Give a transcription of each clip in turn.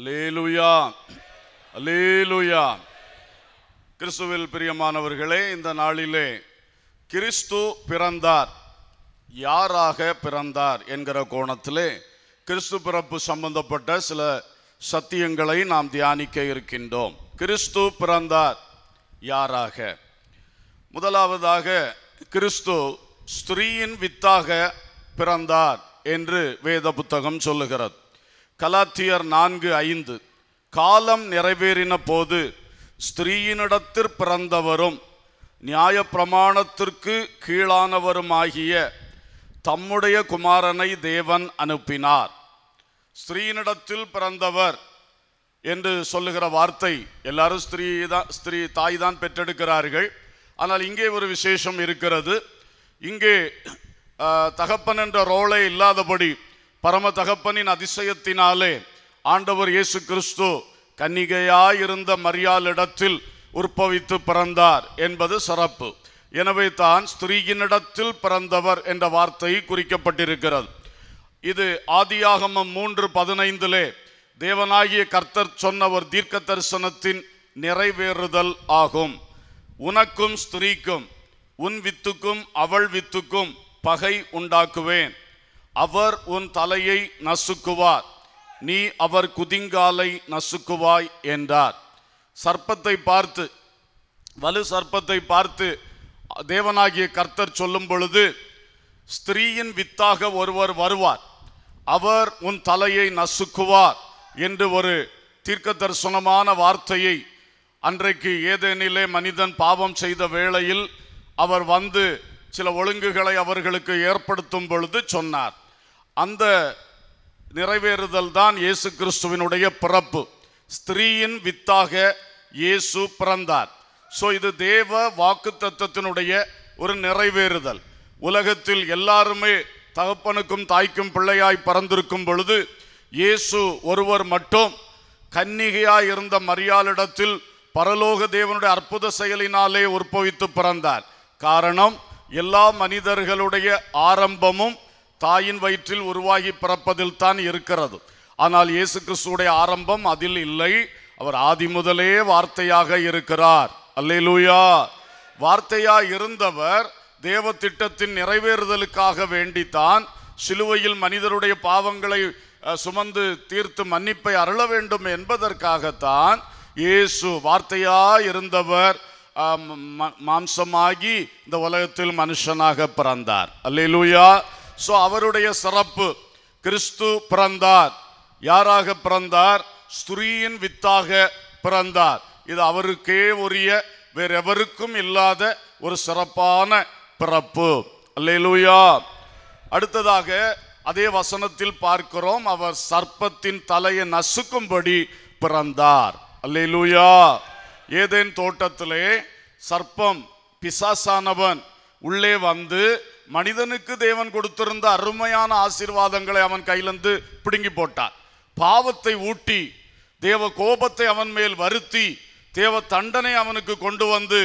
Alleluia alleluia கிறிஸ்துவில் பிரியமானவர்களே இந்த நாளிலே கிறிஸ்து பிறந்தார். யாராக பிறந்தார் என்கிற கோணத்திலே கிறிஸ்து பிறப்பு சம்பந்தப்பட்ட சில சத்தியங்களை நாம் தியானிக்க இருக்கின்றோம். கிறிஸ்து பிறந்தார் யாராக? முதலாவதாக கிறிஸ்து ஸ்திரீயின் வித்தாக பிறந்தார் என்று வேத புத்தகம் சொல்லுகிறது. கலாத்தியர் நான்கு ஐந்து. காலம் நிறைவேறின போது ஸ்திரீயினிடத்தில் பிறந்தவரும் நியாயப்பிரமாணத்திற்கு கீழானவருமாகிய தம்முடைய குமாரனை தேவன் அனுப்பினார். ஸ்திரீயினிடத்தில் பிறந்தவர் என்று சொல்லுகிற வார்த்தை எல்லாரும் ஸ்திரீ தான் ஸ்திரீ தாய் தான் பெற்றெடுக்கிறார்கள். ஆனால் இங்கே ஒரு விசேஷம் இருக்கிறது. இங்கே தகப்பன் என்ற ரோலே இல்லாதபடி பரம தகப்பனின் அதிசயத்தினாலே ஆண்டவர் இயேசு கிறிஸ்து கன்னிகையாயிருந்த மரியாளிடத்தில் உற்பவித்து பிறந்தார் என்பது சிறப்பு. எனவே தான் ஸ்திரீயினிடத்தில் பிறந்தவர் என்ற வார்த்தை குறிக்கப்பட்டிருக்கிறது. இது ஆதியாகமம் மூன்று பதினைந்திலே தேவனாகிய கர்த்தர் சொன்ன ஒரு தீர்க்க தரிசனத்தின் நிறைவேறுதல் ஆகும். உனக்கும் ஸ்திரீக்கும் உன் வித்துக்கும் அவள் வித்துக்கும் பகை உண்டாக்குவேன். அவர் உன் தலையை நசுக்குவார். நீ அவர் குதிங்காலை நசுக்குவாய் என்றார். சர்ப்பத்தை பார்த்து வலு சர்ப்பத்தை பார்த்து தேவனாகிய கர்த்தர் சொல்லும் பொழுது ஸ்திரீயின் வித்தாக ஒருவர் வருவார். அவர் உன் தலையை நசுக்குவார் என்று ஒரு தீர்க்க தரிசனமான வார்த்தையை அன்றைக்கு ஏதேனிலே மனிதன் பாவம் செய்த வேளையில் அவர் வந்து சில ஒழுங்குகளை அவர்களுக்கு ஏற்படுத்தும் பொழுது சொன்னார். அந்த நிறைவேறுதல் தான் இயேசு கிறிஸ்துவினுடைய பிறப்பு. ஸ்திரீயின் வித்தாக இயேசு பிறந்தார். ஸோ இது தேவ வாக்கு தத்துவத்தினுடைய ஒரு நிறைவேறுதல். உலகத்தில் எல்லாருமே தகப்பனுக்கும் தாய்க்கும் பிள்ளையாய் பறந்திருக்கும் பொழுது இயேசு ஒருவர் மட்டும் கன்னிகையாய் இருந்த மரியாளிடத்தில் பரலோக தேவனுடைய அற்புத செயலினாலே உற்பவித்து பிறந்தார். காரணம் எல்லா மனிதர்களுடைய ஆரம்பமும் தாயின் வயிற்றில் உருவாகி பிறப்பதில் தான் இருக்கிறது. ஆனால் இயேசு கிறிஸ்துடைய ஆரம்பம் அதில் இல்லை. அவர் ஆதி முதலே வார்த்தையாக இருக்கிறார். அல்லேலூயா. வார்த்தையா இருந்தவர் தேவ திட்டத்தின் நிறைவேறுதலுக்காக வேண்டித்தான் சிலுவையில் மனிதருடைய பாவங்களை சுமந்து தீர்த்து மன்னிப்பை அருள வேண்டும் என்பதற்காகத்தான் இயேசு வார்த்தையா இருந்தவர் மாம்சமாகி இந்த உலகத்தில் மனுஷனாக பிறந்தார். அல்லேலூயா. ஸோ அவருடைய சிறப்பு கிறிஸ்து பிறந்தார். யாராக பிறந்தார்? ஸ்துரியின் வித்தாக பிறந்தார். இது அவருக்கே உரிய வேறெவருக்கும் இல்லாத ஒரு சிறப்பான பிறப்பு. அல்லேலூயா. அடுத்ததாக அதே வசனத்தில் பார்க்கிறோம் அவர் சர்ப்பத்தின் தலையை நசுக்கும்படி பிறந்தார். அல்லேலூயா. ஏதேன் தோட்டத்திலே சர்ப்பம் பிசாசானவன் உள்ளே வந்து மனிதனுக்கு தேவன் கொடுத்திருந்த அருமையான ஆசீர்வாதங்களை அவன் கையிலிருந்து பிடுங்கி போட்டான். பாவத்தை ஊட்டி தேவ கோபத்தை அவன் மேல் வருத்தி தேவ தண்டனை அவனுக்கு கொண்டு வந்து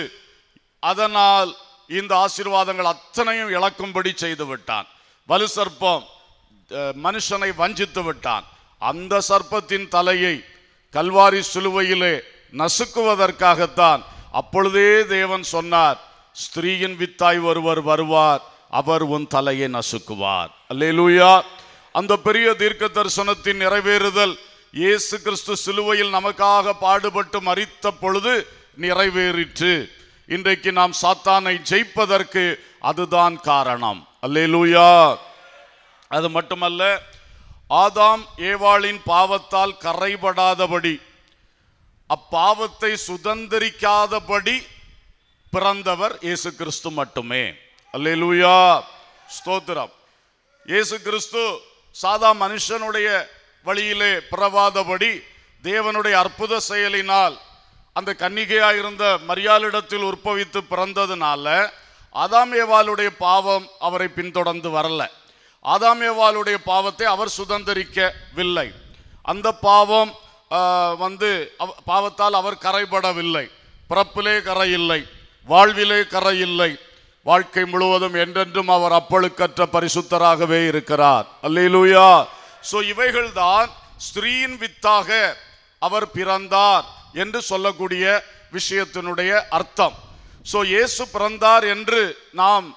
அதனால் இந்த ஆசீர்வாதங்கள் அத்தனையும் இழக்கும்படி செய்து விட்டான். வலு சர்ப்பம் மனுஷனை வஞ்சித்து விட்டான். அந்த சர்ப்பத்தின் தலையை கல்வாரி சிலுவையிலே நசுக்குவதற்காகத்தான் அப்பொழுதே தேவன் சொன்னார் ஸ்திரீயின் வித்தாய் ஒருவர் வருவார் அவர் உன் தலையை நசுக்குவார். அல்லேலூயா. அந்த பெரிய தீர்க்க தரிசனத்தின் நிறைவேறுதல் இயேசு கிறிஸ்து சிலுவையில் நமக்காக பாடுபட்டு மறித்த பொழுது நிறைவேறிற்று. இன்றைக்கு நாம் சாத்தானை ஜெயிப்பதற்கு அதுதான் காரணம். அல்லேலூயா. அது மட்டுமல்ல ஆதாம் ஏவாளின் பாவத்தால் கரைபடாதபடி அப்பாவத்தை சுதந்திரிக்காதபடி பிறந்தவர் இயேசு கிறிஸ்து மட்டுமே. அல்லேலூயா. ஸ்தோத்திரம். இயேசு கிறிஸ்து சாதா மனுஷனுடைய வழியிலே பிறவாதபடி தேவனுடைய அற்புத செயலினால் அந்த கன்னிகையாக இருந்த மரியாளிடத்தில் உற்பவித்து பிறந்ததுனால ஆதாம் ஏவாளுடைய பாவம் அவரை பின்தொடர்ந்து வரல. ஆதாம் ஏவாளுடைய பாவத்தை அவர் சுதந்திரிக்கவில்லை. அந்த பாவம் வந்து அவ- பாவத்தால் அவர் கரைபடவில்லை. பிறப்பிலே கரை இல்லை வாழ்விலே கரை இல்லை வாழ்க்கை முழுவதும் என்றென்றும் அவர் அப்பழுக்கற்ற பரிசுத்தராகவே இருக்கிறார். அல்லேலூயா. ஸோ இவைகள்தான் ஸ்திரீயின் வித்தாக அவர் பிறந்தார் என்று சொல்லக்கூடிய விஷயத்தினுடைய அர்த்தம். ஸோ இயேசு பிறந்தார் என்று நாம்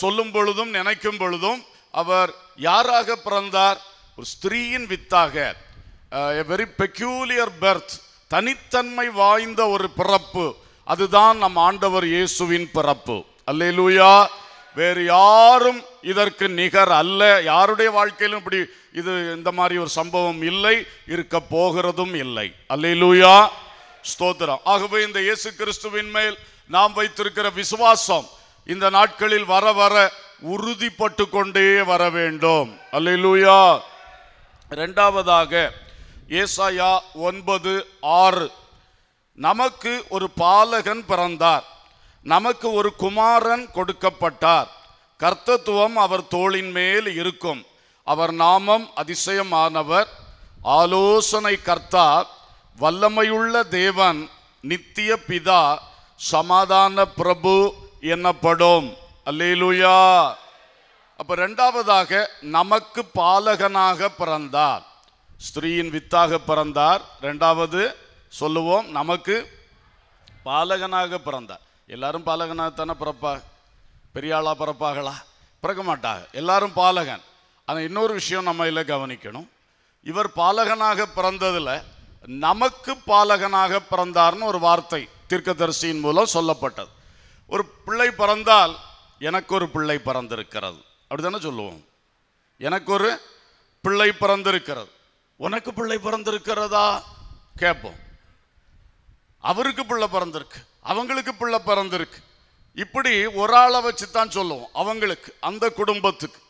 சொல்லும் பொழுதும் நினைக்கும் பொழுதும் அவர் யாராக பிறந்தார்? ஒரு ஸ்திரீயின் வித்தாக. எ வெரி பெக்யூலியர் பெர்த் தனித்தன்மை வாய்ந்த ஒரு பிறப்பு. அதுதான் நம் ஆண்டவர் இயேசுவின் பிறப்பு. அல்லேலூயா. வேறு யாரும் இதற்கு நிகர் அல்ல. யாருடைய வாழ்க்கையிலும் இப்படி இது இந்த மாதிரி ஒரு சம்பவம் இல்லை. இருக்க போகிறதும் இல்லை. அல்லேலூயா. ஸ்தோத்திரம். ஆகவே இந்த இயேசு கிறிஸ்துவின் மேல் நாம் வைத்திருக்கிற விசுவாசம் இந்த நாட்களில் வர வர உறுதிப்பட்டு கொண்டே வர வேண்டும். அல்லேலூயா. ரெண்டாவதாக ஏசாயா ஒன்பது ஆறு. நமக்கு ஒரு பாலகன் பிறந்தார். நமக்கு ஒரு குமாரன் கொடுக்கப்பட்டார். கர்த்தத்துவம் அவர் தோளின் மேல் இருக்கும். அவர் நாமம் அதிசயமானவர். ஆலோசனை கர்த்தா வல்லமையுள்ள தேவன் நித்திய பிதா சமாதான பிரபு எனப்படும். அல்லேலுயா. அப்போ ரெண்டாவதாக நமக்கு பாலகனாக பிறந்தார். ஸ்திரீயின் வித்தாக பிறந்தார். ரெண்டாவது சொல்லுவோம் நமக்கு பாலகனாக பிறந்தார். எல்லாரும் பாலகனாகத்தானே பிறப்பா? பெரிய ஆளா பிறப்பாகளா பிறக்க மாட்டாங்க. எல்லாரும் பாலகன். ஆனால் இன்னொரு விஷயம் நம்ம இதில் கவனிக்கணும். இவர் பாலகனாக பிறந்ததில் நமக்கு பாலகனாக பிறந்தார்னு ஒரு வார்த்தை தீர்க்கதரிசியின் மூலம் சொல்லப்பட்டது. ஒரு பிள்ளை பிறந்தால் எனக்கு ஒரு பிள்ளை பிறந்திருக்கிறது. அப்படிதானே சொல்லுவோம்? எனக்கு ஒரு பிள்ளை பிறந்திருக்கிறது. உனக்கு பிள்ளை பிறந்திருக்கிறதா? கேட்போம். அவருக்கு பிள்ளை பிறந்திருக்கு அவங்களுக்கு பிள்ளை பிறந்திருக்கு. இப்படி ஒரு ஆளை வச்சு தான் சொல்லுவோம் அவங்களுக்கு அந்த குடும்பத்துக்கு.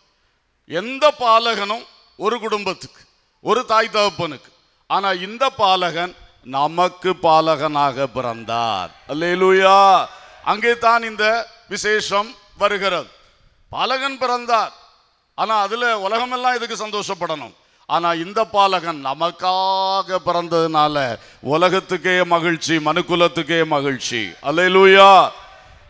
எந்த பாலகனும் ஒரு குடும்பத்துக்கு ஒரு தாய் தகப்பனுக்கு. ஆனால் இந்த பாலகன் நமக்கு பாலகனாக பிறந்தார். அல்லேலூயா! அங்கே தான் இந்த விசேஷம் வருகிறது. பாலகன் பிறந்தார். ஆனால் அதில் உலகமெல்லாம் இதுக்கு சந்தோஷப்படணும். ஆனால் இந்த பாலகன் நமக்காக பிறந்ததுனால உலகத்துக்கே மகிழ்ச்சி மனுக்குலத்துக்கே மகிழ்ச்சி. அல்லேலூயா.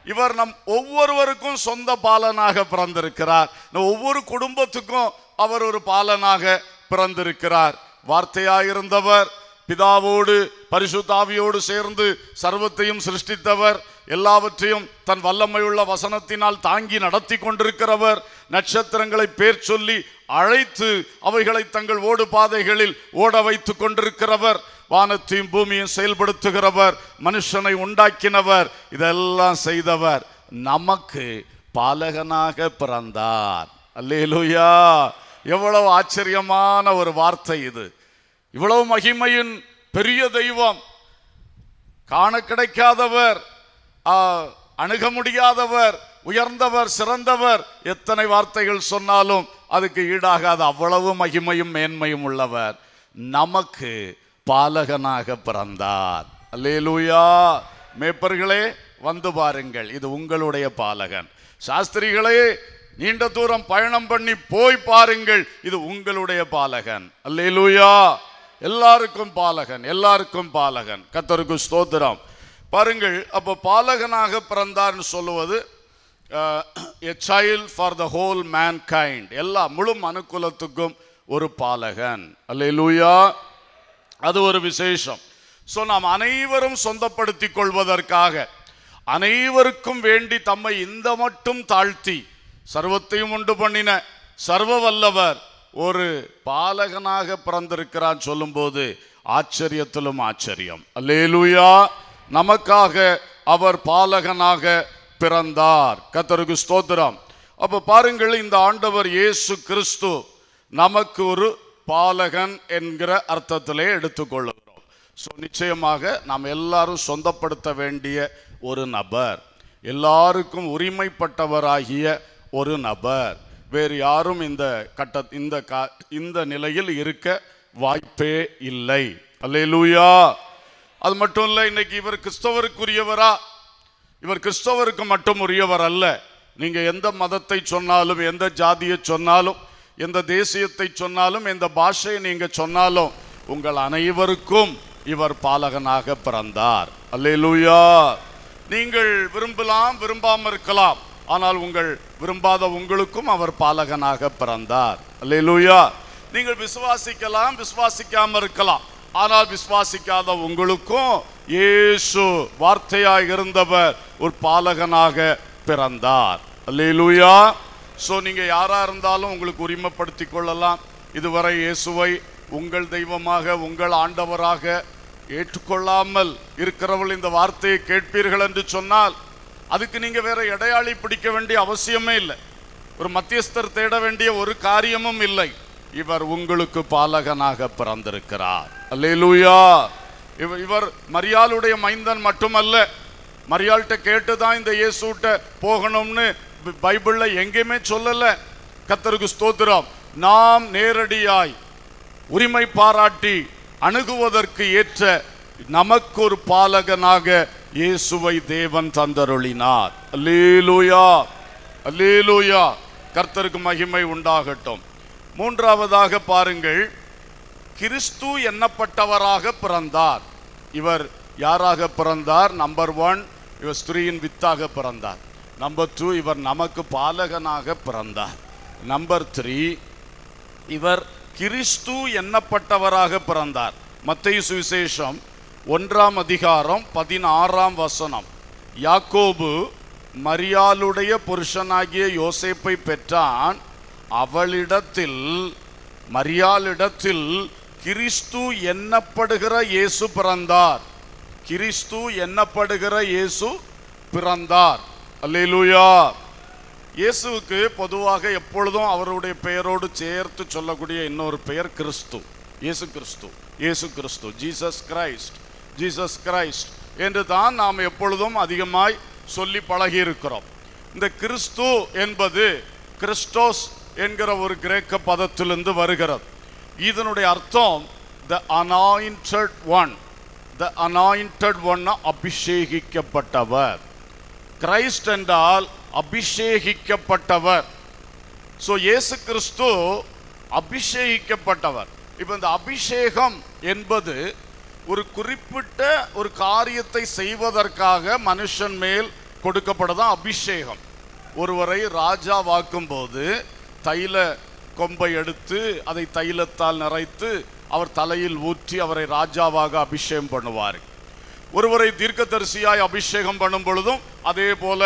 இவர் நம் ஒவ்வொருவருக்கும் சொந்த பாலனாக பிறந்திருக்கிறார். ஒவ்வொரு குடும்பத்துக்கும் அவர் ஒரு பாலனாக பிறந்திருக்கிறார். வார்த்தையாயிருந்தவர் பிதாவோடு பரிசுத்தாவியோடு சேர்ந்து சர்வத்தையும் சிருஷ்டித்தவர். எல்லாவற்றையும் தன் வல்லமையுள்ள வசனத்தினால் தாங்கி நடத்தி கொண்டிருக்கிறவர் நட்சத்திரங்களை பேர் சொல்லி அழைத்து அவைகளை தங்கள் ஓடு பாதைகளில் ஓட வைத்து கொண்டிருக்கிறவர் வானத்தையும் பூமியும் செயல்படுத்துகிறவர் மனுஷனை உண்டாக்கினவர் இதெல்லாம் செய்தவர் நமக்கு பாலகனாக பிறந்தார். அல்லேலூயா! எவ்வளவு ஆச்சரியமான ஒரு வார்த்தை இது. இவ்வளவு மகிமையின் பெரிய தெய்வம். காண கிடைக்காதவர் அணுக முடியாதவர் உயர்ந்தவர் சிறந்தவர் எத்தனை வார்த்தைகள் சொன்னாலும் அதுக்கு ஈடாகாத. அவ்வளவு மகிமையும் மேன்மையும் உள்ளவர். நமக்கு பாலகனாக பிறந்தார். அல்லேலூயா. மேப்பர்களே வந்து பாருங்கள். இது உங்களுடைய பாலகன். சாஸ்திரிகளே நீண்ட தூரம் பயணம் பண்ணி போய் பாருங்கள். இது உங்களுடைய பாலகன். அல்லேலூயா. எல்லாருக்கும் பாலகன் எல்லாருக்கும் பாலகன். கத்தருக்கு ஸ்தோத்திரம். பாருங்கள் அப்போ பாலகனாக பிறந்தார்னு சொல்லுவது a child for the whole mankind எல்லா முழு மனுக்குலத்துக்கும் ஒரு பாலகன். அல்லேலூயா. அது ஒரு விசேஷம். ஸோ நாம் அனைவரும் சொந்தப்படுத்திக் கொள்வதற்காக அனைவருக்கும் வேண்டி தம்மை இந்த மட்டும் தாழ்த்தி சர்வத்தையும் உண்டு பண்ணின சர்வ வல்லவர் ஒரு பாலகனாக பிறந்திருக்கிறான் சொல்லும்போது ஆச்சரியத்திலும் ஆச்சரியம். அல்லேலூயா. நமக்காக அவர் பாலகனாக பிறந்தார். கத்தருக்கு ஸ்தோத்திரம். அப்போ பாருங்கள் இந்த ஆண்டவர் இயேசு கிறிஸ்து நமக்கு ஒரு பாலகன் என்கிற அர்த்தத்திலே எடுத்துக்கொள்ளுகிறோம் ஸோ நிச்சயமாக நாம் எல்லாரும் சொந்தப்படுத்த வேண்டிய ஒரு நபர். எல்லாருக்கும் உரிமைப்பட்டவராகிய ஒரு நபர். வேறு யாரும் இந்த கட்ட இந்த கா இந்த நிலையில் இருக்க வாய்ப்பே இல்லை. அல்லேலூயா! அது மட்டும் இல்லை இன்னைக்கு இவர் கிறிஸ்தவருக்குரியவரா? இவர் கிறிஸ்தவருக்கு மட்டும் உரியவர் அல்ல. நீங்கள் எந்த மதத்தை சொன்னாலும் எந்த ஜாதியை சொன்னாலும் எந்த தேசியத்தை சொன்னாலும் எந்த பாஷையை நீங்கள் சொன்னாலும் உங்கள் அனைவருக்கும் இவர் பாலகனாக பிறந்தார். அல்லேலூயா! நீங்கள் விரும்பலாம் விரும்பாமல் இருக்கலாம். ஆனால் உங்கள் விரும்பாத உங்களுக்கும் அவர் பாலகனாக பிறந்தார். அல்லேலூயா! நீங்கள் விசுவாசிக்கலாம் விசுவாசிக்காமல் இருக்கலாம். ஆனால் விசுவாசிக்காத உங்களுக்கும் இயேசு வார்த்தையாக இருந்தவர் ஒரு பாலகனாக பிறந்தார். அல்லேலூயா. ஸோ நீங்கள் யாராக இருந்தாலும் உங்களுக்கு உரிமைப்படுத்தி கொள்ளலாம். இதுவரை இயேசுவை உங்கள் தெய்வமாக உங்கள் ஆண்டவராக ஏற்றுக்கொள்ளாமல் இருக்கிறவர்கள் இந்த வார்த்தையை கேட்பீர்கள் என்று சொன்னால் அதுக்கு நீங்கள் வேற இடையாளி பிடிக்க வேண்டிய அவசியமே இல்லை. ஒரு மத்தியஸ்தர் தேட வேண்டிய ஒரு காரியமும் இல்லை. இவர் உங்களுக்கு பாலகனாக பிறந்திருக்கிறார். அல்லேலூயா. இவர் இவர் மரியாளுடைய மைந்தன் மட்டுமல்ல மரியாள்கிட்ட கேட்டு தான் இந்த இயேசுட்ட போகணும்னு பைபிளில் எங்கேயுமே சொல்லலை. கத்தருக்கு ஸ்தோத்திரம். நாம் நேரடியாய் உரிமை பாராட்டி அணுகுவதற்கு ஏற்ற நமக்கு ஒரு பாலகனாக இயேசுவை தேவன் தந்தருளினார். அல்லேலூயா. அல்லேலூயா. கர்த்தருக்கு மகிமை உண்டாகட்டும். மூன்றாவதாக பாருங்கள். கிறிஸ்து எண்ணப்பட்டவராக பிறந்தார். இவர் யாராக பிறந்தார்? நம்பர் ஒன் இவர் ஸ்திரீயின் வித்தாக பிறந்தார். நம்பர் டூ இவர் நமக்கு பாலகனாக பிறந்தார். நம்பர் த்ரீ இவர் கிறிஸ்து எண்ணப்பட்டவராக பிறந்தார். மத்திய சுவிசேஷம் ஒன்றாம் அதிகாரம் பதினாறாம் வசனம். யாக்கோபு மரியாளுடைய புருஷனாகிய யோசேப்பை பெற்றான். அவளிடத்தில் மரியாளிடத்தில் கிறிஸ்து எண்ணப்படுகிற இயேசு பிறந்தார். கிறிஸ்து எண்ணப்படுகிற இயேசு பிறந்தார். அல்லேலூயா. இயேசுவுக்கு பொதுவாக எப்பொழுதும் அவருடைய பெயரோடு சேர்த்து சொல்லக்கூடிய இன்னொரு பெயர் Kristhu. Yesu Kristhu. Yesu Kristhu. Jesus Christ Jesus Christ என்று தான் நாம் எப்பொழுதும் அதிகமாய் சொல்லி பழகி இருக்கிறோம் இந்த கிறிஸ்து என்பது கிறிஸ்டோஸ் என்கிற ஒரு கிரேக்க பதத்திலிருந்து வருகிறது. இதனுடைய அர்த்தம் the anointed one the anointed one அபிஷேகிக்கப்பட்டவர். Christ என்றால் அபிஷேகிக்கப்பட்டவர். ஸோ இயேசு கிறிஸ்து அபிஷேகிக்கப்பட்டவர். இப்போ இந்த அபிஷேகம் என்பது ஒரு குறிப்பிட்ட ஒரு காரியத்தை செய்வதற்காக மனுஷன் மேல் கொடுக்கப்படுதான் அபிஷேகம். ஒருவரை ராஜாவாக்கும் போது தைல கொம்பை எடுத்து அதை தைலத்தால் நிறைத்து அவர் தலையில் ஊற்றி அவரை ராஜாவாக அபிஷேகம் பண்ணுவார். ஒருவரை தீர்க்கதரிசியாய் அபிஷேகம் பண்ணும் பொழுதும் அதே போல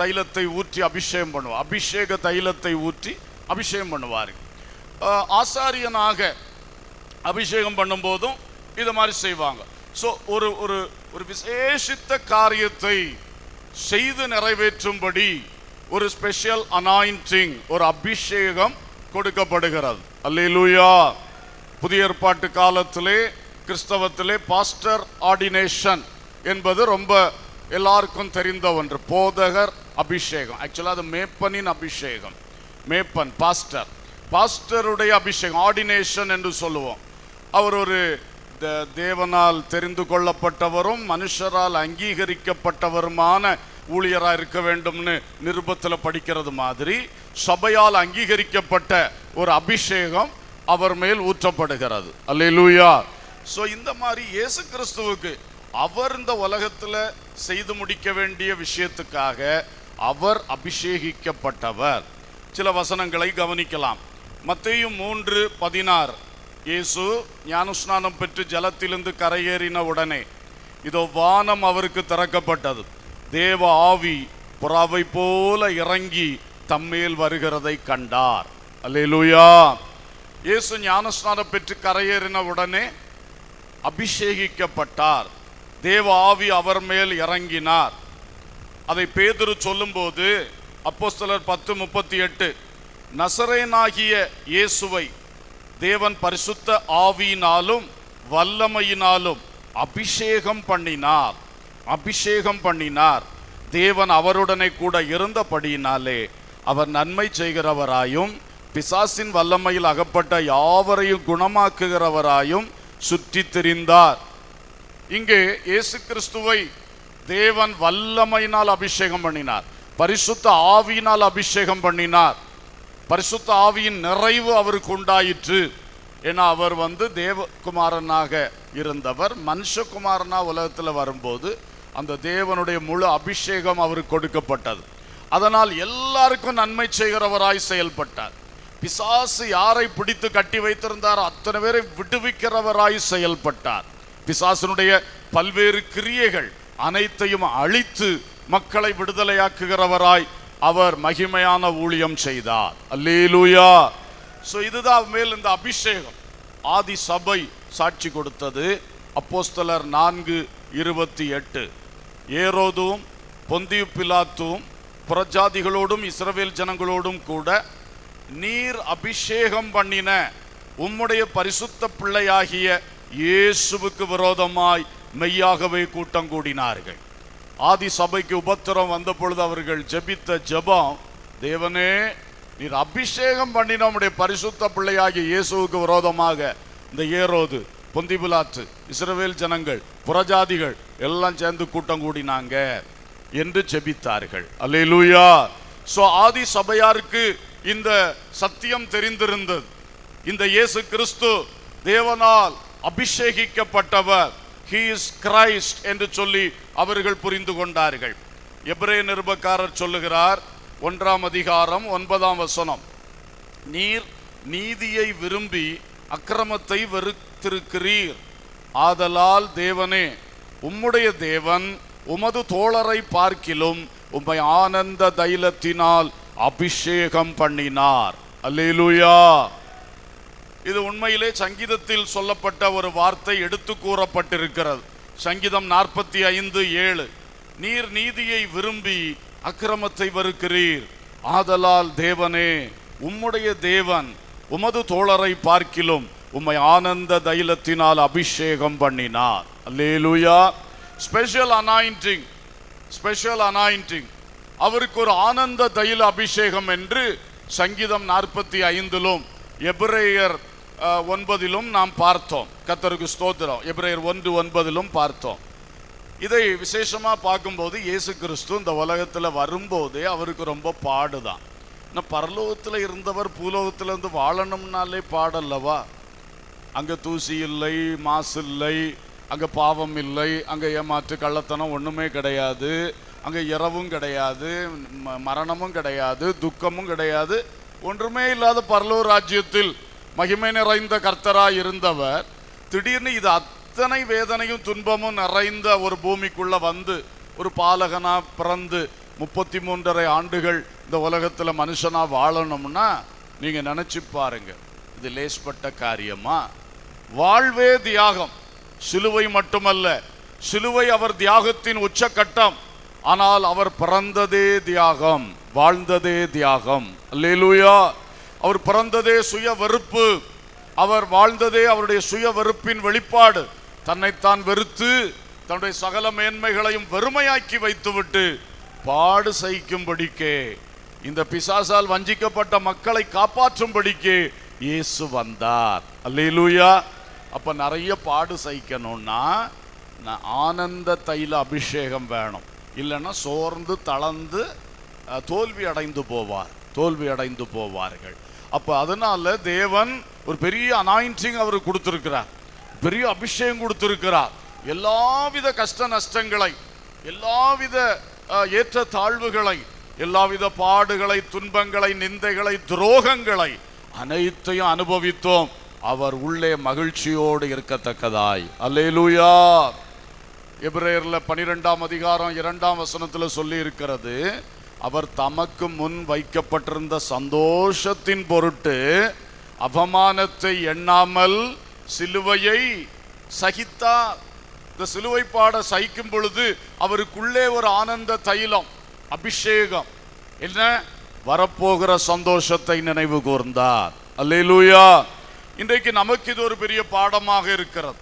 தைலத்தை ஊற்றி அபிஷேகம் பண்ணுவார். அபிஷேக தைலத்தை ஊற்றி அபிஷேகம் பண்ணுவார். ஆசாரியனாக அபிஷேகம் பண்ணும்போதும் இது மாதிரி செய்வாங்க. ஸோ ஒரு ஒரு ஒரு விசேஷித்த காரியத்தை செய்து நிறைவேற்றும்படி ஒரு ஸ்பெஷல் அனாயிண்டிங் ஒரு அபிஷேகம் கொடுக்கப்படுகிறது. அல்லேலூயா. புதிய ஏற்பாட்டு காலத்திலே கிறிஸ்தவத்திலே பாஸ்டர் ஆர்டினேஷன் என்பது ரொம்ப எல்லாருக்கும் தெரிந்த ஒன்று. போதகர் அபிஷேகம். ஆக்சுவலாக அது மேப்பனின் அபிஷேகம். மேப்பன் பாஸ்டர். பாஸ்டருடைய அபிஷேகம் ஆர்டினேஷன் என்று சொல்லுவோம். அவர் ஒரு த- தேவனால் தெரிந்து கொள்ளப்பட்டவரும் மனுஷரால் அங்கீகரிக்கப்பட்டவருமான ஊழியராக இருக்க வேண்டும்னு நிருபத்தில் படிக்கிறது மாதிரி சபையால் அங்கீகரிக்கப்பட்ட ஒரு அபிஷேகம் அவர் மேல் ஊற்றப்படுகிறது. அல்லேலூயா ஸோ இந்த மாதிரி இயேசு கிறிஸ்துவுக்கு அவர் இந்த உலகத்தில் செய்து முடிக்க வேண்டிய விஷயத்துக்காக அவர் அபிஷேகிக்கப்பட்டவர். சில வசனங்களை கவனிக்கலாம். மத்தையும் மூன்று பதினாறு. இயேசு ஞானஸ்நானம் பெற்று ஜலத்திலிருந்து கரையேறின உடனே இதோ வானம் அவருக்கு திறக்கப்பட்டது. தேவ ஆவி புறாவை போல இறங்கி தம்மேல் வருகிறதை கண்டார். அல்லேலூயா. இயேசு ஞானஸ்நானம் பெற்று கரையேறின உடனே அபிஷேகிக்கப்பட்டார். தேவ ஆவி அவர் மேல் இறங்கினார். அதை பேதுரு சொல்லும்போது அப்போஸ்தலர் பத்து முப்பத்தி எட்டு நசரேனாகிய இயேசுவை தேவன் பரிசுத்த ஆவியினாலும் வல்லமையினாலும் அபிஷேகம் பண்ணினார். அபிஷேகம் பண்ணினார். தேவன் அவருடனே கூட இருந்தபடியினாலே அவர் நன்மை செய்கிறவராயும் பிசாசின் வல்லமையில் அகப்பட்ட யாவரையும் குணமாக்குகிறவராயும் சுற்றி திரிந்தார். இங்கே இயேசு கிறிஸ்துவை தேவன் வல்லமையினால் அபிஷேகம் பண்ணினார். பரிசுத்த ஆவியினால் அபிஷேகம் பண்ணினார். பரிசுத்த ஆவியின் நிறைவு அவருக்கு உண்டாயிற்று. ஏன்னா அவர் வந்து தேவகுமாரனாக இருந்தவர். மனுஷகுமாரனா உலகத்தில் வரும்போது அந்த தேவனுடைய முழு அபிஷேகம் அவருக்கு கொடுக்கப்பட்டது. அதனால் எல்லாருக்கும் நன்மை செய்கிறவராய் செயல்பட்டார். பிசாசு யாரை பிடித்து கட்டி வைத்திருந்தாரோ அத்தனை பேரை விடுவிக்கிறவராய் செயல்பட்டார். பிசாசனுடைய பல்வேறு கிரியைகள் அனைத்தையும் அழித்து மக்களை விடுதலையாக்குகிறவராய் அவர் மகிமையான ஊழியம் செய்தார். அல்லேலூயா! ஸோ இதுதான் மேல் இந்த அபிஷேகம். ஆதி சபை சாட்சி கொடுத்தது. அப்போஸ்தலர் நான்கு இருபத்தி எட்டு. ஏரோதும் பொந்தியு பிலாத்தும் புறஜாதிகளோடும் இஸ்ரவேல் ஜனங்களோடும் கூட நீர் அபிஷேகம் பண்ணின உம்முடைய பரிசுத்த பிள்ளையாகிய இயேசுவுக்கு விரோதமாய் மெய்யாகவே கூட்டம் கூடினார்கள். ஆதி சபைக்கு உபத்திரம் வந்த பொழுது அவர்கள் ஜெபித்த ஜெபம் தேவனே நீர் அபிஷேகம் பண்ணின உடைய பரிசுத்த பிள்ளையாகிய இயேசுவுக்கு விரோதமாக இந்த ஏரோது பொந்திபுலாற்று இஸ்ரவேல் ஜனங்கள் புறஜாதிகள் எல்லாம் சேர்ந்து கூட்டம் கூடினாங்க. என்று ஜெபித்தார்கள். அல்லேலூயா. சோ ஆதி சபையாருக்கு இந்த சத்தியம் தெரிந்திருந்தது. இந்த இயேசு கிறிஸ்து தேவனால் அபிஷேகிக்கப்பட்டவர். He இஸ் கிரைஸ்ட் என்று சொல்லி அவர்கள் புரிந்து கொண்டார்கள். எப்ரே நிருபக்காரர் சொல்லுகிறார் ஒன்றாம் அதிகாரம் ஒன்பதாம் வசனம். நீர் நீதியை விரும்பி அக்கிரமத்தை வெறுத்திருக்கிறீர். ஆதலால் தேவனே உம்முடைய தேவன் உமது தோழரை பார்க்கிலும் உம்மை ஆனந்த தைலத்தினால் அபிஷேகம் பண்ணினார். அல்லேலூயா. இது உண்மையிலே சங்கீதத்தில் சொல்லப்பட்ட ஒரு வார்த்தை எடுத்து கூறப்பட்டிருக்கிறது. சங்கீதம் நாற்பத்தி ஐந்து ஏழு. நீர் நீதியை விரும்பி அக்கிரமத்தை வெறுக்கிறீர். ஆதலால் தேவனே உம்முடைய தேவன் உமது தோழரை பார்க்கிலும் உம்மை ஆனந்த தைலத்தினால் அபிஷேகம் பண்ணினார். Alleluia. Special anointing special anointing அவருக்கு ஒரு ஆனந்த தைல அபிஷேகம் என்று சங்கீதம் நாற்பத்தி ஐந்திலும் எபிரேயர் ஒன்பதிலும் நாம் பார்த்தோம். கத்தருக்கு ஸ்தோத்திரம். எபிரேயர் ஒன்று ஒன்பதிலும் பார்த்தோம். இதை விசேஷமாக பார்க்கும்போது இயேசு கிறிஸ்து இந்த உலகத்தில் வரும்போதே அவருக்கு ரொம்ப பாடுதான். ஆனால் பரலோகத்தில் இருந்தவர் பூலோகத்திலேருந்து வாழணும்னாலே பாடல்லவா? அங்கே தூசி இல்லை மாசு இல்லை அங்கே பாவம் இல்லை அங்கே ஏமாற்று கள்ளத்தனம் ஒன்றுமே கிடையாது. அங்கே இரவும் கிடையாது ம- மரணமும் கிடையாது துக்கமும் கிடையாது. ஒன்றுமே இல்லாத பரலூர் ராஜ்யத்தில் மகிமை நிறைந்த கர்த்தராக இருந்தவர். திடீர்னு இது அத்தனை வேதனையும் துன்பமும் நிறைந்த ஒரு பூமிக்குள்ளே வந்து ஒரு பாலகனாக பிறந்து முப்பத்தி மூன்றரை ஆண்டுகள் இந்த உலகத்தில் மனுஷனாக வாழணும்னா நீங்கள் நினச்சி பாருங்கள் இது லேஸ்பட்ட காரியமா? வாழ்வே தியாகம். சிலுவை மட்டுமல்ல சிலுவை அவர் தியாகத்தின் உச்சக்கட்டம். ஆனால் அவர் பிறந்ததே தியாகம் வாழ்ந்ததே தியாகம். அல்லேலூயா. அவர் பிறந்ததே சுய வெறுப்பு. அவர் வாழ்ந்ததே அவருடைய சுய வெறுப்பின் வெளிப்பாடு. தன்னைத்தான் வெறுத்து தன்னுடைய சகல மேன்மைகளையும் வெறுமையாக்கி வைத்துவிட்டு பாடு சகிக்கும்படிக்கே இந்த பிசாசால் வஞ்சிக்கப்பட்ட மக்களை காப்பாற்றும்படிக்கு இயேசு வந்தார். அல்லேலூயா. அப்ப நிறைய பாடு சகிக்கணும்னா ஆனந்த தைல அபிஷேகம் வேணும். இல்லைன்னா சோர்ந்து தளர்ந்து அஹ், தோல்வி அடைந்து போவார் தோல்வி அடைந்து போவார்கள். அப்ப அதனால தேவன் ஒரு பெரிய அனாயிண்டிங் அவருக்கு கொடுத்துருக்கிறார். பெரிய அபிஷேகம் கொடுத்துருக்கிறார். எல்லாவித கஷ்ட நஷ்டங்களை எல்லாவித அஹ், ஏற்ற தாழ்வுகளை எல்லாவித பாடுகளை துன்பங்களை நிந்தைகளை துரோகங்களை அனைத்தையும் அனுபவித்தோம். அவர் உள்ளே மகிழ்ச்சியோடு இருக்கத்தக்கதாய். அல்லேலூயா. எபிரேயர்ல பனிரெண்டாம் அதிகாரம் இரண்டாம் வசனத்தில் சொல்லி இருக்கிறது அவர் தமக்கு முன் வைக்கப்பட்டிருந்த சந்தோஷத்தின் பொருட்டு அவமானத்தை எண்ணாமல் சிலுவையை சகித்தார். இந்த சிலுவை பாட சகிக்கும் பொழுது அவருக்குள்ளே ஒரு ஆனந்த தைலம் அபிஷேகம் என்ன? வரப்போகிற சந்தோஷத்தை நினைவு கூர்ந்தார். அல்லேலூயா. இன்றைக்கு நமக்கு இது ஒரு பெரிய பாடமாக இருக்கிறது.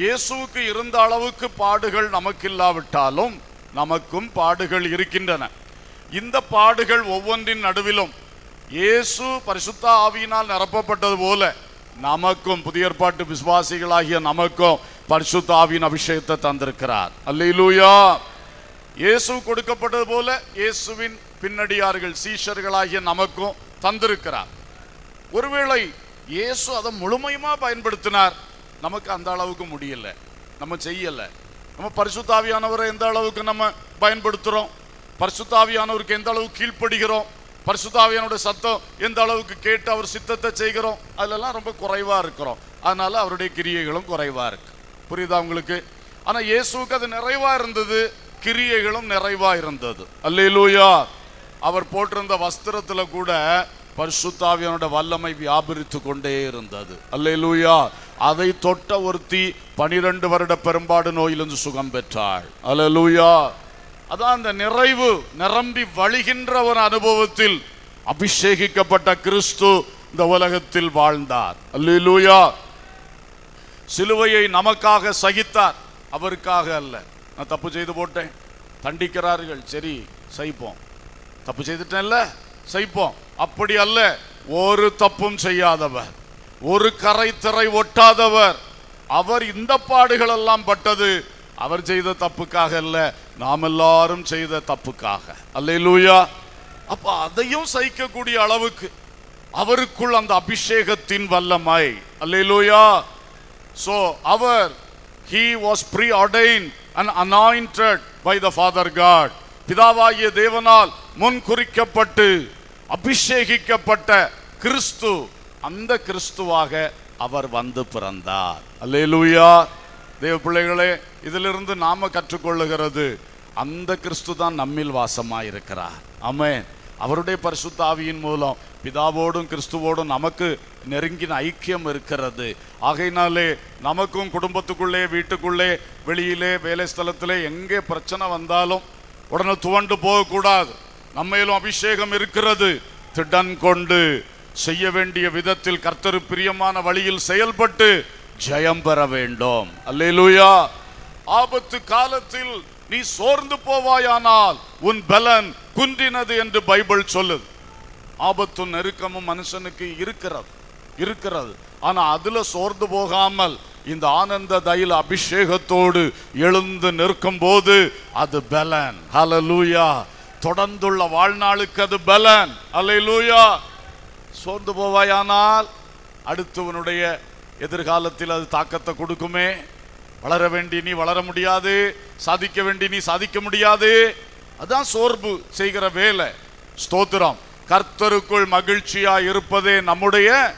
இயேசுவுக்கு இருந்த அளவுக்கு பாடுகள் நமக்கு இல்லாவிட்டாலும் நமக்கும் பாடுகள் இருக்கின்றன. இந்த பாடுகள் ஒவ்வொன்றின் நடுவிலும் இயேசு பரிசுத்த ஆவியினால் நிரப்பப்பட்டது போல நமக்கும் புதிய ஏற்பாட்டு விசுவாசிகளாகிய நமக்கும் பரிசுத்த ஆவியின் அபிஷேகத்தை தந்திருக்கிறார். அல்லூயா இயேசு கொடுக்கப்பட்டது போல இயேசுவின் பின்னடியார்கள் சீஷர்களாகிய நமக்கும் தந்திருக்கிறார். ஒருவேளை இயேசு அதை முழுமையுமா பயன்படுத்தினார்? நமக்கு அந்த அளவுக்கு முடியல. நம்ம செய்யலை. நம்ம பரிசுத்தாவியானவரை எந்த அளவுக்கு நம்ம பயன்படுத்துகிறோம் பரிசுத்தாவியானவருக்கு எந்த அளவுக்கு கீழ்ப்படுகிறோம்? பரிசுத்தாவியானோட சத்தம் எந்த அளவுக்கு கேட்டு அவர் சித்தத்தை செய்கிறோம்? அதிலெல்லாம் ரொம்ப குறைவாக இருக்கிறோம். அதனால அவருடைய கிரியைகளும் குறைவாக இருக்கு. புரியுதா உங்களுக்கு? ஆனால் இயேசுவுக்கு அது நிறைவாக இருந்தது கிரியைகளும் நிறைவாக இருந்தது. அல்லையிலூயா அவர் போட்டிருந்த வஸ்திரத்தில் கூட பரிசுத்தாவியனோட வல்லமை வியாபரித்து கொண்டே இருந்தது. அல்லேலூயா. அதை தொட்ட ஒருத்தி பனிரெண்டு வருட பெரும்பாடு நோயிலிருந்து சுகம் பெற்றாள். அல்லேலூயா. அதான் அந்த நிறைவு நிரம்பி வழிகின்ற ஒரு அனுபவத்தில் அபிஷேகிக்கப்பட்ட கிறிஸ்து இந்த உலகத்தில் வாழ்ந்தார். அல்லேலூயா. சிலுவையை நமக்காக சகித்தார். அவருக்காக அல்ல. நான் தப்பு செய்து போட்டேன். தண்டிக்கிறார்கள். சரி சகிப்போம். தப்பு செய்துட்டேன்ல? சகிப்போம். அப்படி அல்ல. ஒரு தப்பும் செய்யாதவர். ஒரு கரை திரை ஒட்டாதவர். அவர் இந்த பாடுகள் எல்லாம் பட்டது அவர் செய்த தப்புக்காக அல்ல. நாம் எல்லாரும் செய்த தப்புக்காக. அல்லேலூயா. அப்ப அதையும் சகிக்கக்கூடிய அளவுக்கு அவருக்குள் அந்த அபிஷேகத்தின் வல்லமை. So our he was preordained and anointed by the Father God பிதாவாகிய தேவனால் முன் குறிக்கப்பட்டு அபிஷேகிக்கப்பட்ட கிறிஸ்து அந்த கிறிஸ்துவாக அவர் வந்து பிறந்தார். அல்லேலூயா. தேவ பிள்ளைகளே இதிலிருந்து நாம கற்றுக்கொள்ளுகிறது அந்த கிறிஸ்து தான் நம்மில் வாசமாக இருக்கிறார் ஆமென். அவருடைய பரிசுத்த ஆவியின் மூலம் பிதாவோடும் கிறிஸ்துவோடும் நமக்கு நெருங்கின ஐக்கியம் இருக்கிறது. ஆகையினாலே நமக்கும் குடும்பத்துக்குள்ளே வீட்டுக்குள்ளே வெளியிலே வேலை ஸ்தலத்திலே எங்கே பிரச்சனை வந்தாலும் உடனே துவண்டு போகக்கூடாது. நம்மையிலும் அபிஷேகம் இருக்கிறது. திடன் கொண்டு செய்ய வேண்டிய விதத்தில் கர்த்தரு பிரியமான வழியில் செயல்பட்டு ஜெயம் பெற வேண்டும். அல்லேலூயா. ஆபத்து காலத்தில் நீ சோர்ந்து போவாயானால் உன் பலன் குன்றினது என்று பைபிள் சொல்லுது. ஆபத்தும் நெருக்கமும் மனுஷனுக்கு இருக்கிறது இருக்கிறது. ஆனா அதுல சோர்ந்து போகாமல் இந்த ஆனந்த தைல அபிஷேகத்தோடு எழுந்து நிற்கும் போது அது பலன். ஹலலூயா தொடர்ந்துள்ள வாழ்நாளுக்கு அது பலன். ஹalleluya சோர்ந்து போவாயானால் அடுத்தவனுடைய எதிர்காலத்தில் அது தாக்கத்தை கொடுக்குமே. வளர வேண்டி நீ வளர முடியாது. சாதிக்க வேண்டி நீ சாதிக்க முடியாது. அதான் சோர்வு செய்கிற வேலை. ஸ்தோத்திரம். கர்த்தருக்குள் மகிழ்ச்சியா இருப்பதே நம்முடைய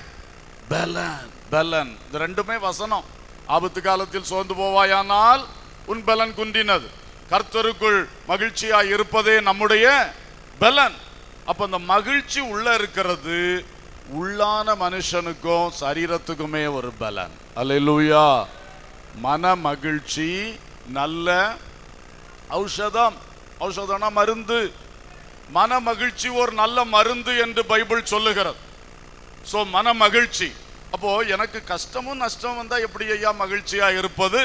பலன். பலன். இது ரெண்டுமே வசனம். ஆபத்து காலத்தில் சோர்ந்து போவாயானால் உன் பலன் குன்றினது. கர்த்தருக்குள் மகிழ்ச்சியா இருப்பதே நம்முடைய பலன். அப்ப அந்த மகிழ்ச்சி உள்ள இருக்கிறது உள்ளான மனுஷனுக்கும் சரீரத்துக்குமே ஒரு பலன். அல்லேலூயா மன மகிழ்ச்சி நல்ல ஔஷதம். ஔஷதம்னா மருந்து. மன மகிழ்ச்சி ஒரு நல்ல மருந்து என்று பைபிள் சொல்லுகிறது. ஸோ மன மகிழ்ச்சி. அப்போ எனக்கு கஷ்டமும் நஷ்டம் வந்தா எப்படி ஐயா மகிழ்ச்சியா இருப்பது?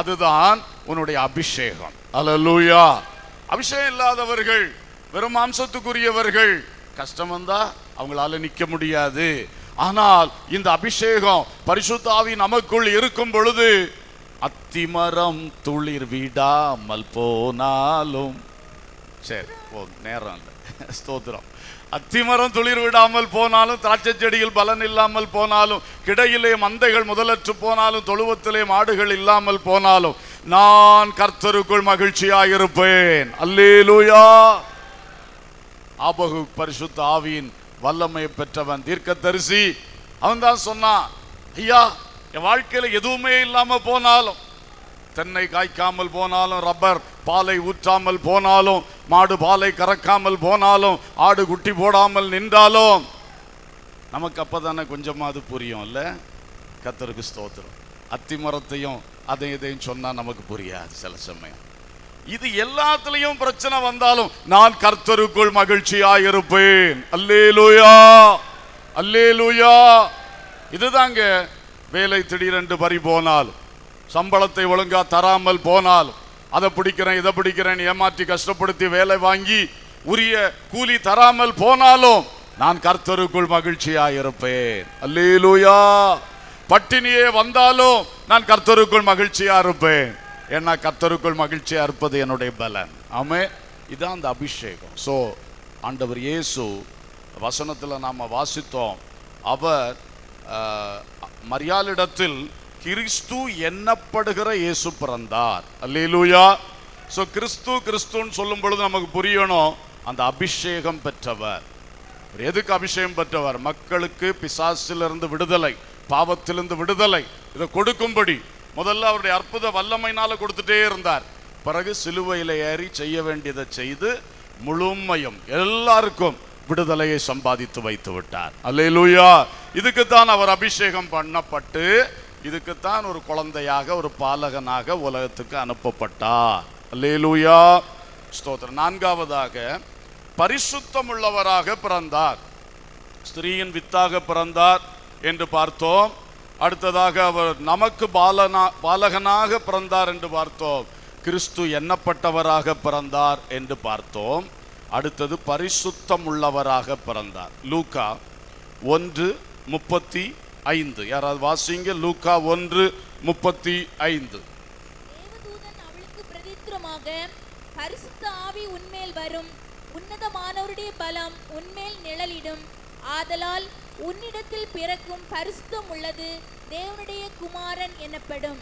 அதுதான் உன்னுடைய அபிஷேகம். அல்லேலூயா அபிஷேகம் இல்லாதவர்கள் வெறும் மாம்சத்துக்குரியவர்கள் கஷ்டம் வந்தா அவங்களால நிக்க முடியாது. ஆனால் இந்த அபிஷேகம் பரிசுத்த ஆவி நமக்குள் இருக்கும் பொழுது அத்திமரம் துளிர் விடாமல் போனாலும் சரி ஓ நேரம் இல்லை. ஸ்தோத்திரம். அத்திமரம் துளிர் விடாமல் போனாலும் திராட்சை செடியில் பலன் இல்லாமல் போனாலும் கிடையிலே மந்தைகள் முதலற்று போனாலும் தொழுவத்திலே மாடுகள் இல்லாமல் போனாலும் நான் கர்த்தருக்குள் மகிழ்ச்சியாயிருப்பேன். அல்லேலூயா. ஆபகு பரிசுத்த ஆவியின் வல்லமை பெற்றவன் தீர்க்கதரிசி. அவன் தான் சொன்னான் ஐயா என் வாழ்க்கையில எதுவுமே இல்லாமல் போனாலும் தென்னை காய்க்காமல் போனாலும் ரப்பர் பாலை ஊற்றாமல் போனாலும் மாடு பாலை கறக்காமல் போனாலும் ஆடு குட்டி போடாமல் நின்றாலும் நமக்கு அப்போ தானே கொஞ்சமாவது புரியும் இல்லை கத்தருக்கு ஸ்தோத்திரம். அத்தி மரத்தையும் அதையும் இதையும் சொன்னால் நமக்கு புரியாது சில சமயம். இது எல்லாத்துலேயும் பிரச்சனை வந்தாலும் நான் கர்த்தருக்குள் மகிழ்ச்சியாக இருப்பேன் அல்லே லூயா இதுதாங்க வேலை திடீரென்று பறி போனாலும் சம்பளத்தை ஒழுங்கா தராமல் போனால் அதை பிடிக்கிறேன் இதை பிடிக்கிறேன் ஏமாற்றி கஷ்டப்படுத்தி வேலை வாங்கி உரிய கூலி தராமல் போனாலும் நான் கர்த்தருக்குள் மகிழ்ச்சியாக இருப்பேன் அல்லேலூயா. பட்டினியே வந்தாலும் நான் கர்த்தருக்குள் மகிழ்ச்சியா இருப்பேன் ஏன்னா கர்த்தருக்குள் மகிழ்ச்சியா இருப்பது என்னுடைய பலன். ஆமே. இதான் அந்த அபிஷேகம். ஸோ ஆண்டவர் இயேசு வசனத்தில் நாம வாசித்தோம். அவர் மரியாளிடத்தில் கிறிஸ்து எண்ணப்படுகிற இயேசு பிறந்தார். அல்லேலூயா. ஸோ கிறிஸ்து கிறிஸ்துன்னு சொல்லும் பொழுது நமக்கு புரியணும் அந்த அபிஷேகம் பெற்றவர். எதுக்கு அபிஷேகம் பெற்றவர்? மக்களுக்கு பிசாசிலிருந்து விடுதலை பாவத்திலிருந்து விடுதலை இதை கொடுக்கும்படி. முதல்ல அவருடைய அற்புத வல்லமைனால கொடுத்துட்டே இருந்தார். பிறகு சிலுவையில் ஏறி செய்ய வேண்டியதை செய்து முழுமையும் எல்லாருக்கும் விடுதலையை சம்பாதித்து வைத்து விட்டார். அல்லேலூயா. இதுக்குத்தான் அவர் அபிஷேகம் பண்ணப்பட்டு இதுக்குத்தான் ஒரு குழந்தையாக ஒரு பாலகனாக உலகத்துக்கு அனுப்பப்பட்டார். அல்லேலூயா. ஸ்தோத்திரம். நான்காவதாக பரிசுத்தம் உள்ளவராக பிறந்தார். ஸ்திரீயின் வித்தாக பிறந்தார் என்று பார்த்தோம். அடுத்ததாக அவர் நமக்கு பாலனா பாலகனாக பிறந்தார் என்று பார்த்தோம். கிறிஸ்து எண்ணப்பட்டவராக பிறந்தார் என்று பார்த்தோம். அடுத்தது பரிசுத்தம் உள்ளவராக பிறந்தார். லூக்கா ஒன்று முப்பத்தி ஐந்து. யாராவது வாசிங்க? லூக்கா ஒன்று முப்பத்தி ஐந்து. பரிசுத்த ஆவி உன்மேல் வரும். உன்னதமானவருடைய பலம் உன்மேல் நிழலிடும். ஆதலால் உன்னிடத்தில் பிறக்கும் பரிசுத்தம் உள்ளது. தேவனுடைய குமாரன் எனப்படும்.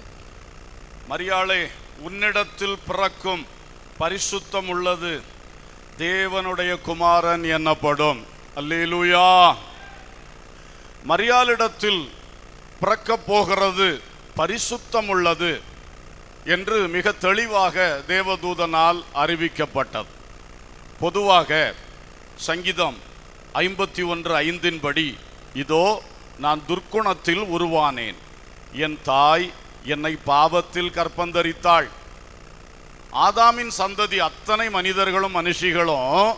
மரியாளே உன்னிடத்தில் பிறக்கும் பரிசுத்தம் உள்ளது. தேவனுடைய குமாரன் என்னப்படும் அல்லேலூயா! மரியாளிடத்தில் பிறக்கப் போகிறது பரிசுத்தம் உள்ளது என்று மிக தெளிவாக தேவதூதனால் அறிவிக்கப்பட்டது. பொதுவாக சங்கீதம் ஐம்பத்தி ஒன்று ஐந்தின்படி இதோ நான் துர்க்குணத்தில் உருவானேன். என் தாய் என்னை பாவத்தில் கற்பந்தரித்தாள். ஆதாமின் சந்ததி அத்தனை மனிதர்களும் மனுஷிகளும்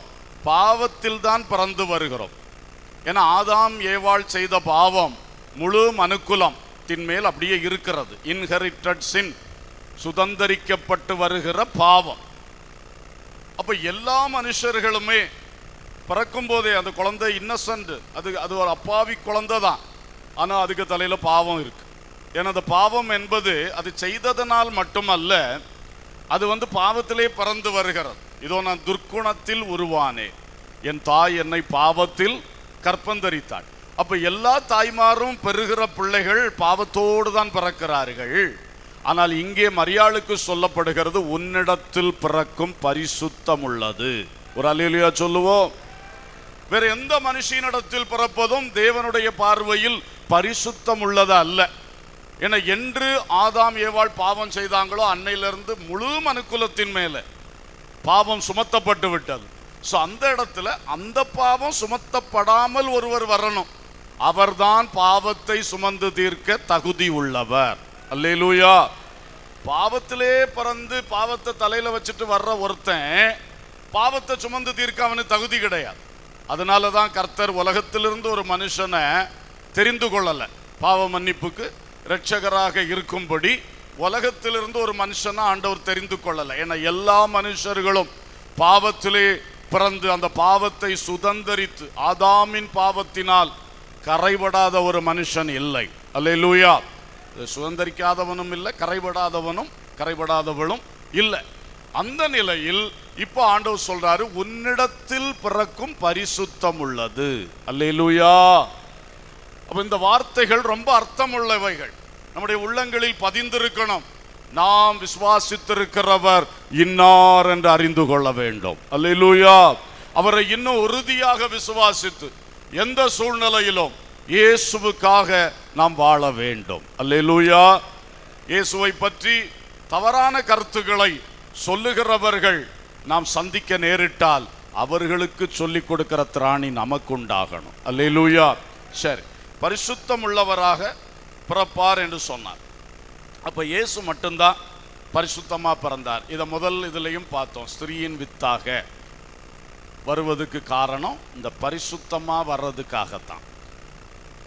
பாவத்தில் தான் பிறந்து வருகிறோம். ஏன்னா ஆதாம் ஏவாள் செய்த பாவம் முழு மனுக்குலம் மேல் அப்படியே இருக்கிறது. இன்ஹெரிட்டட் சின் சுதந்தரிக்கப்பட்டு வருகிற பாவம். அப்போ எல்லா மனுஷர்களுமே பிறக்கும் போதே அந்த குழந்தை இன்னசென்ட் அது அது ஒரு அப்பாவி குழந்தை தான். ஆனால் அதுக்கு தலையில் பாவம் இருக்கு. ஏன்னா அந்த பாவம் என்பது அது செய்ததனால் மட்டுமல்ல அது வந்து பாவத்திலே பறந்து வருகிறது. இதோ நான் துர்க்குணத்தில் உருவானே என் தாய் என்னை பாவத்தில் கற்பந்தரித்தாள். அப்போ எல்லா தாய்மாரும் பெறுகிற பிள்ளைகள் பாவத்தோடு தான் பிறக்கிறார்கள். ஆனால் இங்கே மரியாளுக்கு சொல்லப்படுகிறது உன்னிடத்தில் பிறக்கும் பரிசுத்தம் உள்ளது ஒரு அலையிலையா சொல்லுவோம். வேற எந்த மனுஷனிடத்தில் பிறப்பதும் தேவனுடைய பார்வையில் பரிசுத்தம் உள்ளது அல்ல. என என்று ஆதாம் ஏவாள் பாவம் செய்தாங்களோ அன்னையிலிருந்து முழு மனுக்குலத்தின் மேலே பாவம் சுமத்தப்பட்டு விட்டது. ஸோ அந்த இடத்துல அந்த பாவம் சுமத்தப்படாமல் ஒருவர் வரணும். அவர்தான் பாவத்தை சுமந்து தீர்க்க தகுதி உள்ளவர். அல்லேலூயா. பாவத்திலே பிறந்து பாவத்தை தலையில் வச்சுட்டு வர்ற ஒருத்தன் பாவத்தை சுமந்து தீர்க்க அவனுக்கு தகுதி கிடையாது. அதனால தான் கர்த்தர் உலகத்திலிருந்து ஒரு மனுஷனை தெரிந்து கொள்ளலை. பாவ மன்னிப்புக்கு இரட்சகராக இருக்கும்படி உலகத்திலிருந்து ஒரு மனுஷனை ஆண்டவர் தெரிந்து கொள்ளலை. ஏன்னா எல்லா மனுஷர்களும் பாவத்திலே பிறந்து அந்த பாவத்தை சுதந்தரித்து ஆதாமின் பாவத்தினால் கரைபடாத ஒரு மனுஷன் இல்லை. அல்லே லூயா சுதந்தரிக்காதவனும் இல்லை கரைபடாதவனும் கரைபடாதவளும் இல்லை. அந்த நிலையில் இப்போ ஆண்டவர் சொல்றாரு உன்னிடத்தில் பிறக்கும் பரிசுத்தம் உள்ளது. அல்லேலூயா. அப்ப இந்த வார்த்தைகள் ரொம்ப அர்த்தமுள்ளவைகள். நம்முடைய உள்ளங்களில் பதிந்திருக்கணும். நாம் விசுவாசித்திருக்கிறவர் இன்னார் என்று அறிந்து கொள்ள வேண்டும். அல்லேலூயா. அவரை இன்னும் உறுதியாக விசுவாசித்து எந்த சூழ்நிலையிலும் இயேசுவுக்காக நாம் வாழ வேண்டும். அல்லேலூயா. இயேசுவை பற்றி தவறான கருத்துக்களை சொல்லுகிறவர்கள் நாம் சந்திக்க நேரிட்டால் அவர்களுக்கு சொல்லிக் கொடுக்கிற திராணி நமக்கு உண்டாகணும் அல்லேலூயா. சரி. பரிசுத்தம் உள்ளவராக பிறப்பார் என்று சொன்னார். அப்போ இயேசு மட்டும்தான் பரிசுத்தமாக பிறந்தார். இதை முதல் இதுலையும் பார்த்தோம். ஸ்திரீயின் வித்தாக வருவதுக்கு காரணம் இந்த பரிசுத்தமாக வர்றதுக்காகத்தான்.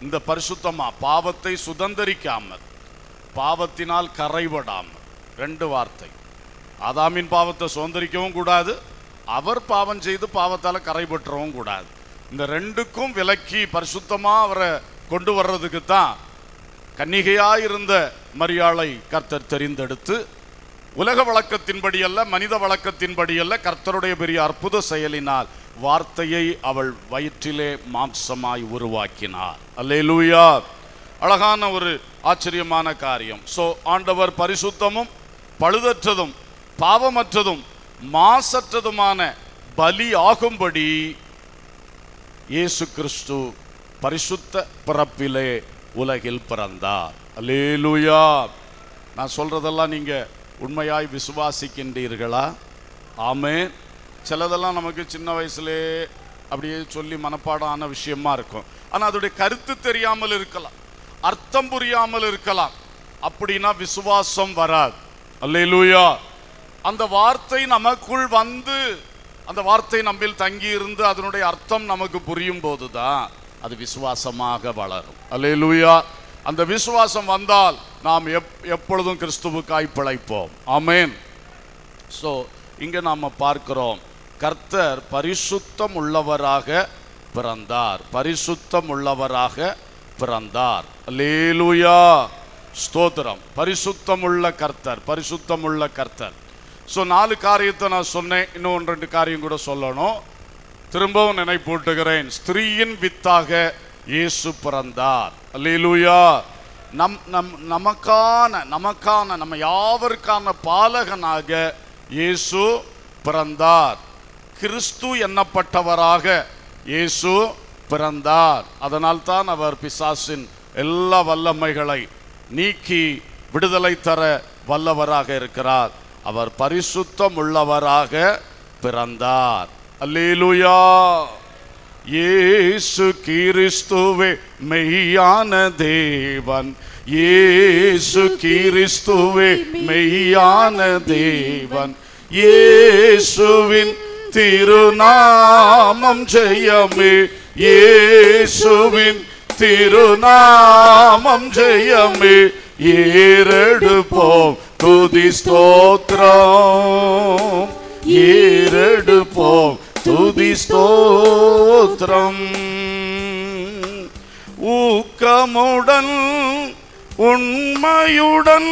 இந்த பரிசுத்தமாக பாவத்தை சுதந்தரிக்காமல் பாவத்தினால் கரைபடாமல். ரெண்டு வார்த்தை. ஆதாமின் பாவத்தை சுதந்திரிக்கவும் கூடாது அவர் பாவம் செய்து பாவத்தால் கரைபற்றவும் கூடாது. இந்த ரெண்டுக்கும் விலக்கி பரிசுத்தமாக அவரை கொண்டு வர்றதுக்கு தான் கன்னிகையாயிருந்த மரியாளை கர்த்தர் தெரிந்தெடுத்து உலக வழக்கத்தின்படி அல்ல மனித வழக்கத்தின்படி அல்ல கர்த்தருடைய பெரிய அற்புத செயலினால் வார்த்தையை அவள் வயிற்றிலே மாம்சமாய் உருவாக்கினார். அல்லேலூயா! அழகான ஒரு ஆச்சரியமான காரியம். சோ ஆண்டவர் பரிசுத்தமும் பழுதற்றதும் பாவமற்றதும் மாசற்றதுமான பலி ஆகும்படி இயேசு கிறிஸ்து பரிசுத்த பிறப்பிலே உலகில் பிறந்தார். அலேலுயா நான் சொல்கிறதெல்லாம் நீங்கள் உண்மையாய் விசுவாசிக்கின்றீர்களா? ஆமே சிலதெல்லாம் நமக்கு சின்ன வயசுலே அப்படியே சொல்லி மனப்பாடம் ஆன விஷயமா இருக்கும். ஆனால் அதோடைய கருத்து தெரியாமல் இருக்கலாம். அர்த்தம் புரியாமல் இருக்கலாம். அப்படின்னா விசுவாசம் வராது. அல்லேலூயா. அந்த வார்த்தை நமக்குள் வந்து அந்த வார்த்தை நம்மில் தங்கி இருந்து அதனுடைய அர்த்தம் நமக்கு புரியும் போது தான் அது விசுவாசமாக வளரும். அல்லேலூயா அந்த விசுவாசம் வந்தால் நாம் எப் எப்பொழுதும் கிறிஸ்துவுக்காய் பிழைப்போம். ஆமேன் ஸோ இங்கே நாம் பார்க்கிறோம். கர்த்தர் பரிசுத்தம் உள்ளவராக பிறந்தார். பரிசுத்தம் உள்ளவராக பிறந்தார். லேலுயா ஸ்தோத்திரம். பரிசுத்தமுள்ள கர்த்தர் பரிசுத்தமுள்ள கர்த்தர். ஸோ நாலு காரியத்தை நான் சொன்னேன். இன்னும் ஒன்று ரெண்டு காரியம் கூட சொல்லணும். திரும்பவும் நினைப்பூட்டுகிறேன். ஸ்திரீயின் வித்தாக இயேசு பிறந்தார். அல்லூயா நம் நம் நமக்கான நமக்கான நம்ம யாவருக்கான பாலகனாக இயேசு பிறந்தார். கிறிஸ்து எண்ணப்பட்டவராக இயேசு பிறந்தார். அதனால் தான் அவர் பிசாசின் எல்லா வல்லமைகளை நீக்கி விடுதலை தர வல்லவராக இருக்கிறார். அவர் பரிசுத்தம் உள்ளவராக பிறந்தார். அல்லேலுயா இயேசு கிறிஸ்துவே மெய்யான தேவன் இயேசு கிறிஸ்துவே மெய்யான தேவன் இயேசுவின் திருநாமம் ஜெயமே. இயேசுவின் திருநாமம் ஜெயமே. ஏறெடுப்போம் துதி ஸ்தோத்திரம். ஏறெடுப்போம் துதி ஸ்தோத்திரம். ஊக்கமுடன் உண்மையுடன்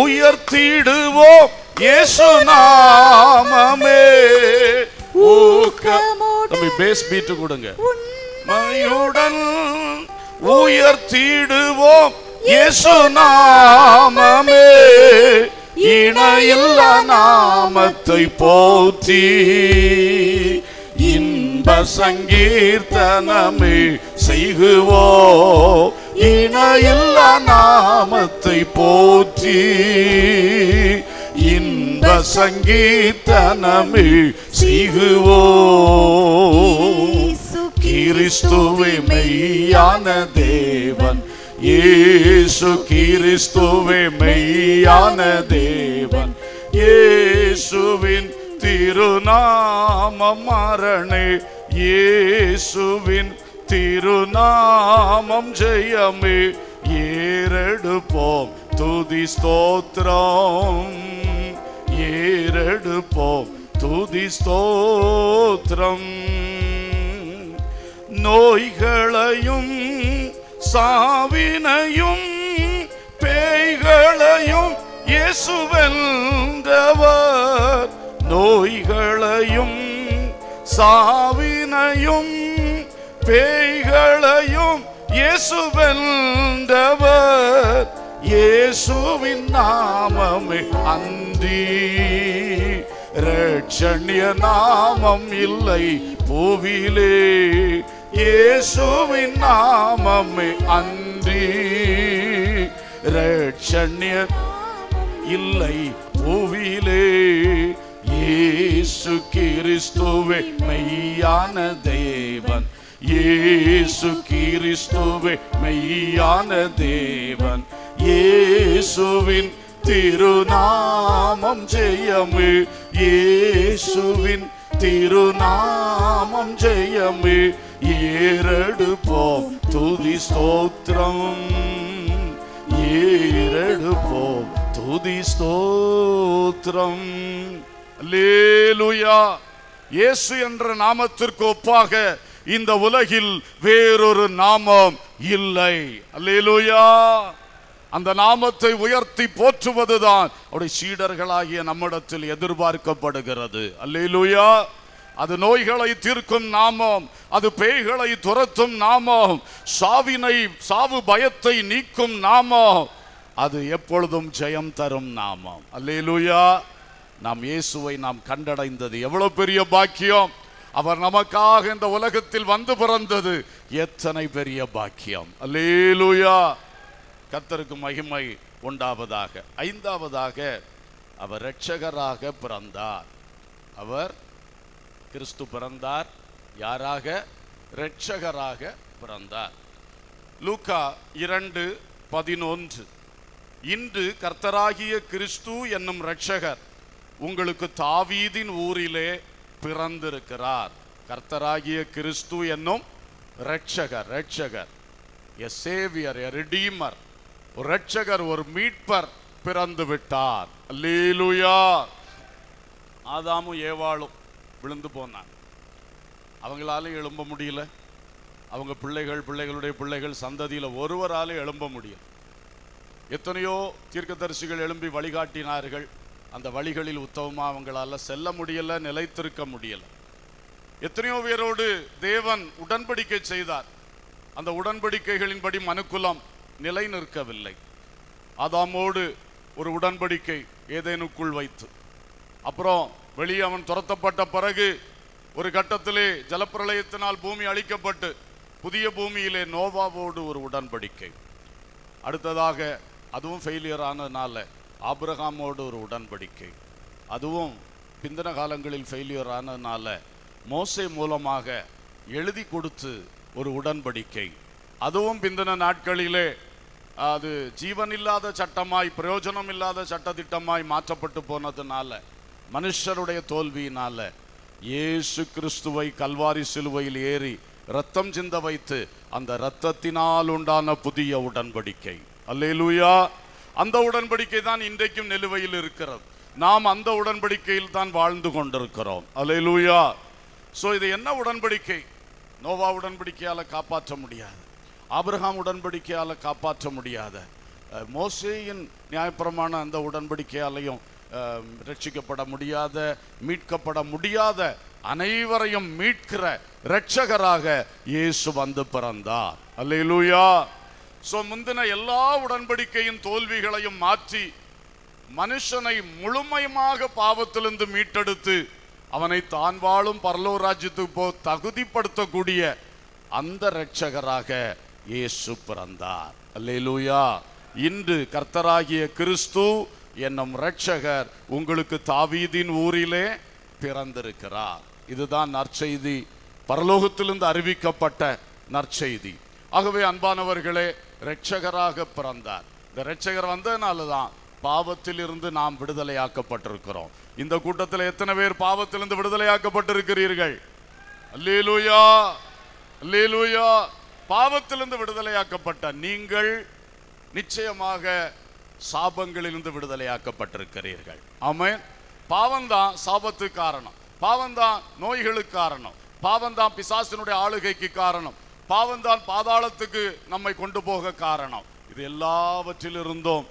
உயர்த்திடுவோம் இயேசு நாமமே. ஊக்க தம்பி பேஸ் பீட்டு கொடுங்க. உண்மையுடன் உயர்த்திடுவோம் இயேசு நாமமே. இணையில்லா நாமத்தை போற்றி. இன்ப சங்கீர்த்தனமே செய்குவோ. இணையில்லா நாமத்தை போற்றி. இன்ப சங்கீர்த்தனமே செய்குவோ. கிறிஸ்துவை மெய்யான தேவன். இயேசு கிறிஸ்துவே மெய்யான தேவன். இயேசுவின் திருநாம மரணே இயேசுவின் திருநாமம் ஜெயமே. ஏறெடுப்போம் துதி ஸ்தோத்திரம். ஏறெடுப்போம் துதி ஸ்தோத்திரம். நோய்களையும் சாவினையும் பேய்களையும் இயேசுவென்றவர் நோய்களையும் சாவினையும் பேய்களையும் இயேசுவென்றவர் இயேசுவின் நாமமே அந்தி ரட்சண்ய நாமம் இல்லை பூவிலே. இயேசுவின் நாமமே அன்றி. ரட்சண்ய இல்லை பூவிலே. இயேசு கிறிஸ்துவே மெய்யான தேவன். இயேசு கிறிஸ்துவே மெய்யான தேவன். இயேசுவின் திருநாமம் ஜெயமே. இயேசுவின் திருநாமம் ஜெயமே. ஏறெடுப்போம். துதி ஸ்தோத்திரம். ஏறெடுப்போம். துதி ஸ்தோத்திரம். லேலுயா இயேசு என்ற நாமத்திற்கு ஒப்பாக இந்த உலகில் வேறொரு நாமம் இல்லை. அல்லேலூயா. அந்த நாமத்தை உயர்த்தி போற்றுவதுதான் அவருடைய சீடர்களாகிய நம்மிடத்தில் எதிர்பார்க்கப்படுகிறது. அல்லேலூயா. அது நோய்களை தீர்க்கும் நாமம் அது பேய்களை துரத்தும் நாமம் சாவினை சாவு பயத்தை நீக்கும் நாமம். அது எப்பொழுதும் ஜெயம் தரும் நாமம். அல்லேலூயா. நாம் இயேசுவை நாம் கண்டடைந்தது எவ்வளவு பெரிய பாக்கியம். அவர் நமக்காக இந்த உலகத்தில் வந்து பிறந்தது எத்தனை பெரிய பாக்கியம். அல்லேலூயா. கத்தருக்கு மகிமை உண்டாவதாக. ஐந்தாவதாக அவர் இரட்சகராக பிறந்தார். அவர் கிறிஸ்து பிறந்தார். யாராக? இரட்சகராக பிறந்தார். லூக்கா இரண்டு பதினொன்று. இன்று கர்த்தராகிய கிறிஸ்து என்னும் இரட்சகர் உங்களுக்கு தாவீதின் ஊரிலே பிறந்திருக்கிறார். கர்த்தராகிய கிறிஸ்து என்னும் இரட்சகர் இரட்சகர். எ சேவியர் எ ரிடீமர் ஒரு இரட்சகர் ஒரு மீட்பர் பிறந்து விட்டார். லீலுயார் ஆதாமும் ஏவாளும். விழுந்து போனாங்க. அவங்களால எழும்ப முடியல. அவங்க பிள்ளைகள் பிள்ளைகளுடைய பிள்ளைகள் சந்ததியில் ஒருவராலே எழும்ப முடியல. எத்தனையோ தீர்க்கதரிசிகள் எழும்பி வழிகாட்டினார்கள். அந்த வழிகளில் உத்தமமா அவங்களால செல்ல முடியல நிலைத்திருக்க முடியல. எத்தனையோ பேரோடு தேவன் உடன்படிக்கை செய்தார். அந்த உடன்படிக்கைகளின்படி மனுக்குலம் நிலை நிற்கவில்லை. ஆதாமோடு ஒரு உடன்படிக்கை ஏதேனுக்குள் வைத்து. அப்புறம் வெளியே அவன் துரத்தப்பட்ட பிறகு ஒரு கட்டத்திலே ஜலப்பிரளயத்தினால் பூமி அழிக்கப்பட்டு புதிய பூமியிலே நோவாவோடு ஒரு உடன்படிக்கை. அடுத்ததாக அதுவும் ஃபெயிலியர் ஆனதுனால ஆப்ரஹாமோடு ஒரு உடன்படிக்கை. அதுவும் பிந்தின காலங்களில் ஃபெயிலியர் ஆனதுனால மோசை மூலமாக எழுதி கொடுத்து ஒரு உடன்படிக்கை. அதுவும் பிந்தின நாட்களிலே அது ஜீவனில்லாத சட்டமாய் பிரயோஜனம் இல்லாத சட்டத்திட்டமாய் மாற்றப்பட்டு போனதுனால மனுஷருடைய தோல்வியினால இயேசு கிறிஸ்துவை கல்வாரி சிலுவையில் ஏறி ரத்தம் சிந்த வைத்து அந்த இரத்தத்தினால் உண்டான புதிய உடன்படிக்கை. அல்லேலூயா. அந்த உடன்படிக்கை தான் இன்றைக்கும் நிலுவையில் இருக்கிறது. நாம் அந்த உடன்படிக்கையில் தான் வாழ்ந்து கொண்டிருக்கிறோம். அல்லேலூயா. ஸோ இது என்ன உடன்படிக்கை? நோவா உடன்படிக்கையால் காப்பாற்ற முடியாது. ஆபிரகாம் உடன்படிக்கையால் காப்பாற்ற முடியாத. மோசேயின் நியாயப்பிரமான அந்த உடன்படிக்கையாலையும் ரட்சிக்கப்பட முடியாத மீட்கப்பட முடியாத அனைவரையும் மீட்கிற இரட்சகராக இயேசு வந்து பிறந்தார். அல்லேலூயா. சோ முந்தின எல்லா உடன்படிக்கையின் தோல்விகளையும் மாற்றி மனுஷனை முழுமையாக பாவத்திலிருந்து மீட்டெடுத்து அவனை தான் வாழும் பரலோர் ராஜ்யத்துக்கு போ தகுதிப்படுத்தக்கூடிய அந்த இரட்சகராக இயேசு பிறந்தார். அல்லேலூயா. இன்று கர்த்தராகிய கிறிஸ்து என்னும் ரட்சகர் உங்களுக்கு தாவீதின் ஊரிலே பிறந்திருக்கிறார். இதுதான் நற்செய்தி. பரலோகத்திலிருந்து அறிவிக்கப்பட்ட நற்செய்தி. ஆகவே அன்பானவர்களே ரட்சகராக பிறந்தார். இந்த ரட்சகர் வந்ததுனால தான் பாவத்திலிருந்து நாம் விடுதலையாக்கப்பட்டிருக்கிறோம். இந்த கூட்டத்தில் எத்தனை பேர் பாவத்திலிருந்து விடுதலையாக்கப்பட்டிருக்கிறீர்கள்? அல்லேலூயா! அல்லேலூயா! பாவத்திலிருந்து விடுதலையாக்கப்பட்ட நீங்கள் நிச்சயமாக சாபங்களிலிருந்து விடுதலையாக்கப்பட்டிருக்கிறீர்கள். ஆமென். பாவம்தான் சாபத்துக்கு காரணம். பாவம்தான் நோய்களுக்கு காரணம். பாவம்தான் பிசாசினுடைய ஆளுகைக்கு காரணம். பாவம்தான் பாதாளத்துக்கு நம்மை கொண்டு போக காரணம். இது எல்லாவற்றிலிருந்தும்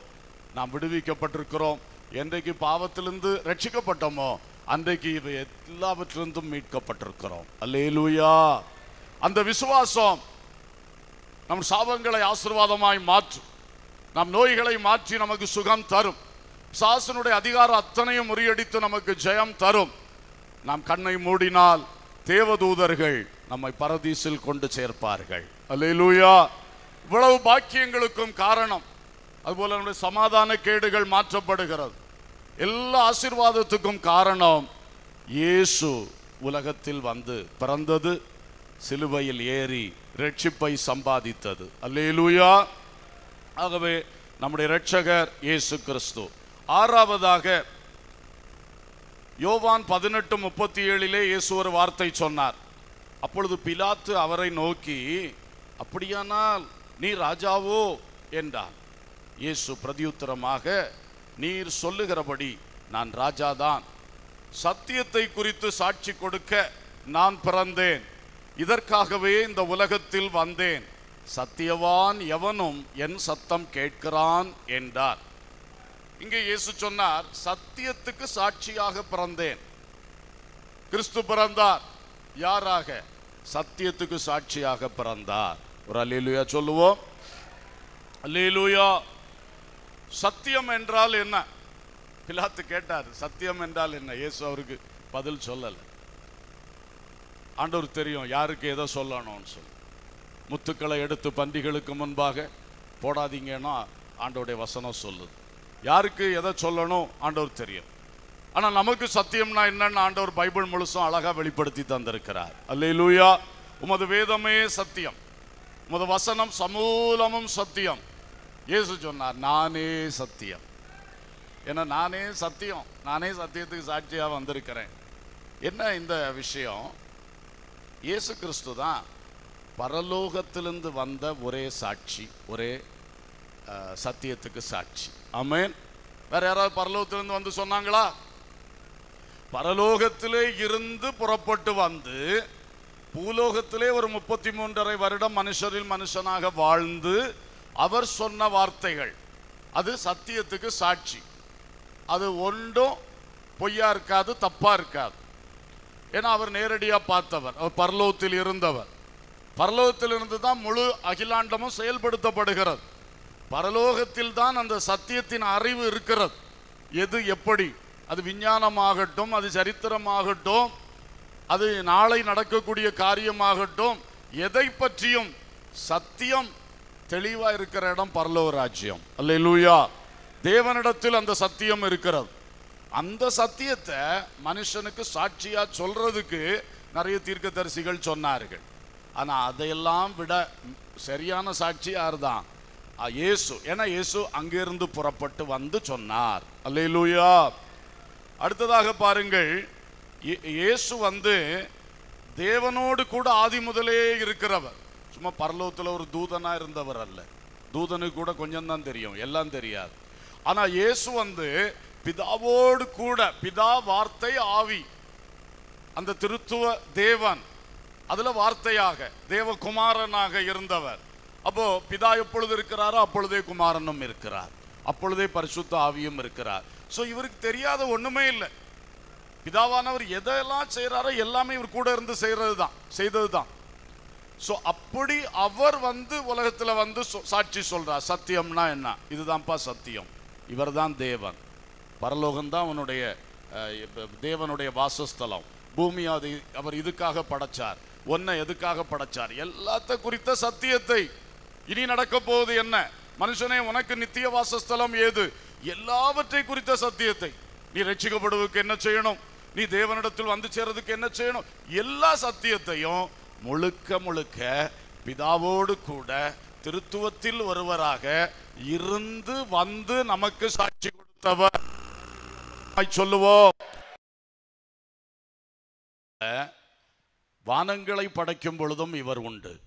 நாம் விடுவிக்கப்பட்டிருக்கிறோம். என்றைக்கு பாவத்திலிருந்து ரட்சிக்கப்பட்டோமோ அன்றைக்கு இவை எல்லாவற்றிலிருந்தும் மீட்கப்பட்டிருக்கிறோம். அல்லேலூயா. அந்த விசுவாசம் நம் சாபங்களை ஆசீர்வாதமாய் மாற்றும். நம் நோய்களை மாற்றி நமக்கு சுகம் தரும். சாசனுடைய அதிகாரம் அத்தனையும் முறியடித்து நமக்கு ஜெயம் தரும். நாம் கண்ணை மூடினால் தேவதூதர்கள் நம்மை பரதீசில் கொண்டு சேர்ப்பார்கள். அல்லேலூயா. இவ்வளவு பாக்கியங்களுக்கும் காரணம். அதுபோல நம்முடைய சமாதான கேடுகள் மாற்றப்படுகிறது. எல்லா ஆசீர்வாதத்துக்கும் காரணம் இயேசு உலகத்தில் வந்து பிறந்தது சிலுவையில் ஏறி ரட்சிப்பை சம்பாதித்தது. அல்லேலூயா. ஆகவே நம்முடைய இரட்சகர் இயேசு கிறிஸ்து. ஆறாவதாக யோவான் பதினெட்டு முப்பத்தி ஏழிலே இயேசு ஒரு வார்த்தை சொன்னார். அப்பொழுது பிலாத்து அவரை நோக்கி அப்படியானால் நீ ராஜாவோ? என்றார் இயேசு பிரதியுத்தரமாக நீர் சொல்லுகிறபடி நான் ராஜாதான். சத்தியத்தை குறித்து சாட்சி கொடுக்க நான் பிறந்தேன். இதற்காகவே இந்த உலகத்தில் வந்தேன். சத்தியவான் எவனும் என் சத்தம் கேட்கிறான் என்றார். இங்கே இயேசு சொன்னார் சத்தியத்துக்கு சாட்சியாக பிறந்தேன். கிறிஸ்து பிறந்தார். யாராக? சத்தியத்துக்கு சாட்சியாக பிறந்தார். ஒரு அலிலுயா சொல்லுவோம். அலிலுயா சத்தியம் என்றால் என்ன? பிலாத்து கேட்டார் சத்தியம் என்றால் என்ன? இயேசு அவருக்கு பதில் சொல்லலை. ஆண்டவர் தெரியும் யாருக்கு எதை சொல்லணும்னு சொல்லி. முத்துக்களை எடுத்து பன்றிகளுக்கு முன்பாக போடாதீங்கன்னா ஆண்டவருடைய வசனம் சொல்லுது. யாருக்கு எதை சொல்லணும் ஆண்டவர் தெரியும். ஆனால் நமக்கு சத்தியம்னா என்னன்னு ஆண்டவர் பைபிள் முழுசும் அழகாக வெளிப்படுத்தி தந்திருக்கிறார். அல்லேலூயா. உமது வேதமே சத்தியம். உமது வசனம் சமூலமும் சத்தியம். இயேசு சொன்னார் நானே சத்தியம். ஏன்னா நானே சத்தியம். நானே சத்தியத்துக்கு சாட்சியாக வந்திருக்கிறேன். என்ன இந்த விஷயம்? இயேசு கிறிஸ்து தான் பரலோகத்திலிருந்து வந்த ஒரே சாட்சி ஒரே சத்தியத்துக்கு சாட்சி. அமேன் வேற யாராவது பரலோகத்திலிருந்து வந்து சொன்னாங்களா? பரலோகத்திலே இருந்து புறப்பட்டு வந்து பூலோகத்திலே ஒரு முப்பத்தி மூன்றரை வருடம் மனுஷரில் மனுஷனாக வாழ்ந்து அவர் சொன்ன வார்த்தைகள் அது சத்தியத்துக்கு சாட்சி. அது ஒன்றும் பொய்யா இருக்காது தப்பா இருக்காது. ஏன்னா அவர் நேரடியா பார்த்தவர் அவர் பரலோகத்தில் இருந்தவர். பரலோகத்திலிருந்து தான் முழு அகிலாண்டமும் செயல்படுத்தப்படுகிறது. பரலோகத்தில் தான் அந்த சத்தியத்தின் அறிவு இருக்கிறது. எது எப்படி? அது விஞ்ஞானமாகட்டும் அது சரித்திரமாகட்டும் அது நாளை நடக்கக்கூடிய காரியமாகட்டும் எதை பற்றியும் சத்தியம் தெளிவாக இருக்கிற இடம் பரலோக ராஜ்யம் அல்லேலூயா. தேவனிடத்தில் அந்த சத்தியம் இருக்கிறது. அந்த சத்தியத்தை மனுஷனுக்கு சாட்சியாக சொல்றதுக்கு நிறைய தீர்க்கதரிசிகள் சொன்னார்கள். ஆனால் அதையெல்லாம் விட சரியான சாட்சி யார்தான் தான் இயேசு. ஏன்னா இயேசு அங்கிருந்து புறப்பட்டு வந்து சொன்னார். அல்லேலூயா. அடுத்ததாக பாருங்கள். இயேசு வந்து தேவனோடு கூட ஆதி முதலே இருக்கிறவர். சும்மா பரலோகத்தில் ஒரு தூதனாக இருந்தவர் அல்ல. தூதனுக்கு கூட கொஞ்சம் தான் தெரியும். எல்லாம் தெரியாது. ஆனால் இயேசு வந்து பிதாவோடு கூட பிதா வார்த்தை ஆவி. அந்த திருத்துவ தேவன். அதுல வார்த்தையாக தேவகுமாரனாக இருந்தவர். அப்போ பிதா எப்பொழுது இருக்கிறாரோ அப்பொழுதே குமாரனும் இருக்கிறார். அப்பொழுதே பரிசுத்த ஆவியும் இருக்கிறார். சோ இவருக்கு தெரியாத ஒண்ணுமே இல்லை. பிதாவானவர் எதெல்லாம் செய்கிறாரோ எல்லாமே இவர் கூட இருந்து செய்கிறது தான் செய்தது தான் ஸோ அப்படி அவர் வந்து உலகத்துல வந்து சாட்சி சொல்கிறார் சத்தியம்னா என்ன? இதுதான்ப்பா சத்தியம். இவர்தான் தேவன். பரலோகம் தான் அவனுடைய அஹ், தேவனுடைய வாசஸ்தலம். பூமி அது அவர் இதுக்காக படைச்சார். உன்னை எதுக்காக படைச்சார்? எல்லாத்த குறித்த சத்தியத்தை. இனி நடக்க போவது என்ன? மனுஷனே உனக்கு நித்திய வாசஸ்தலம் ஏது? எல்லாவற்றை குறித்த சத்தியத்தை. நீ ரட்சிக்கப்படுவதுக்கு என்ன செய்யணும்? நீ தேவனிடத்தில் வந்து சேர்றதுக்கு என்ன செய்யணும்? எல்லா சத்தியத்தையும் முழுக்க முழுக்க பிதாவோடு கூட திருத்துவத்தில் ஒருவராக இருந்து வந்து நமக்கு சாட்சி கொடுத்தவர். சொல்லுவோம். வானங்களை படைக்கும் பொழுதும் இவர் உண்டு.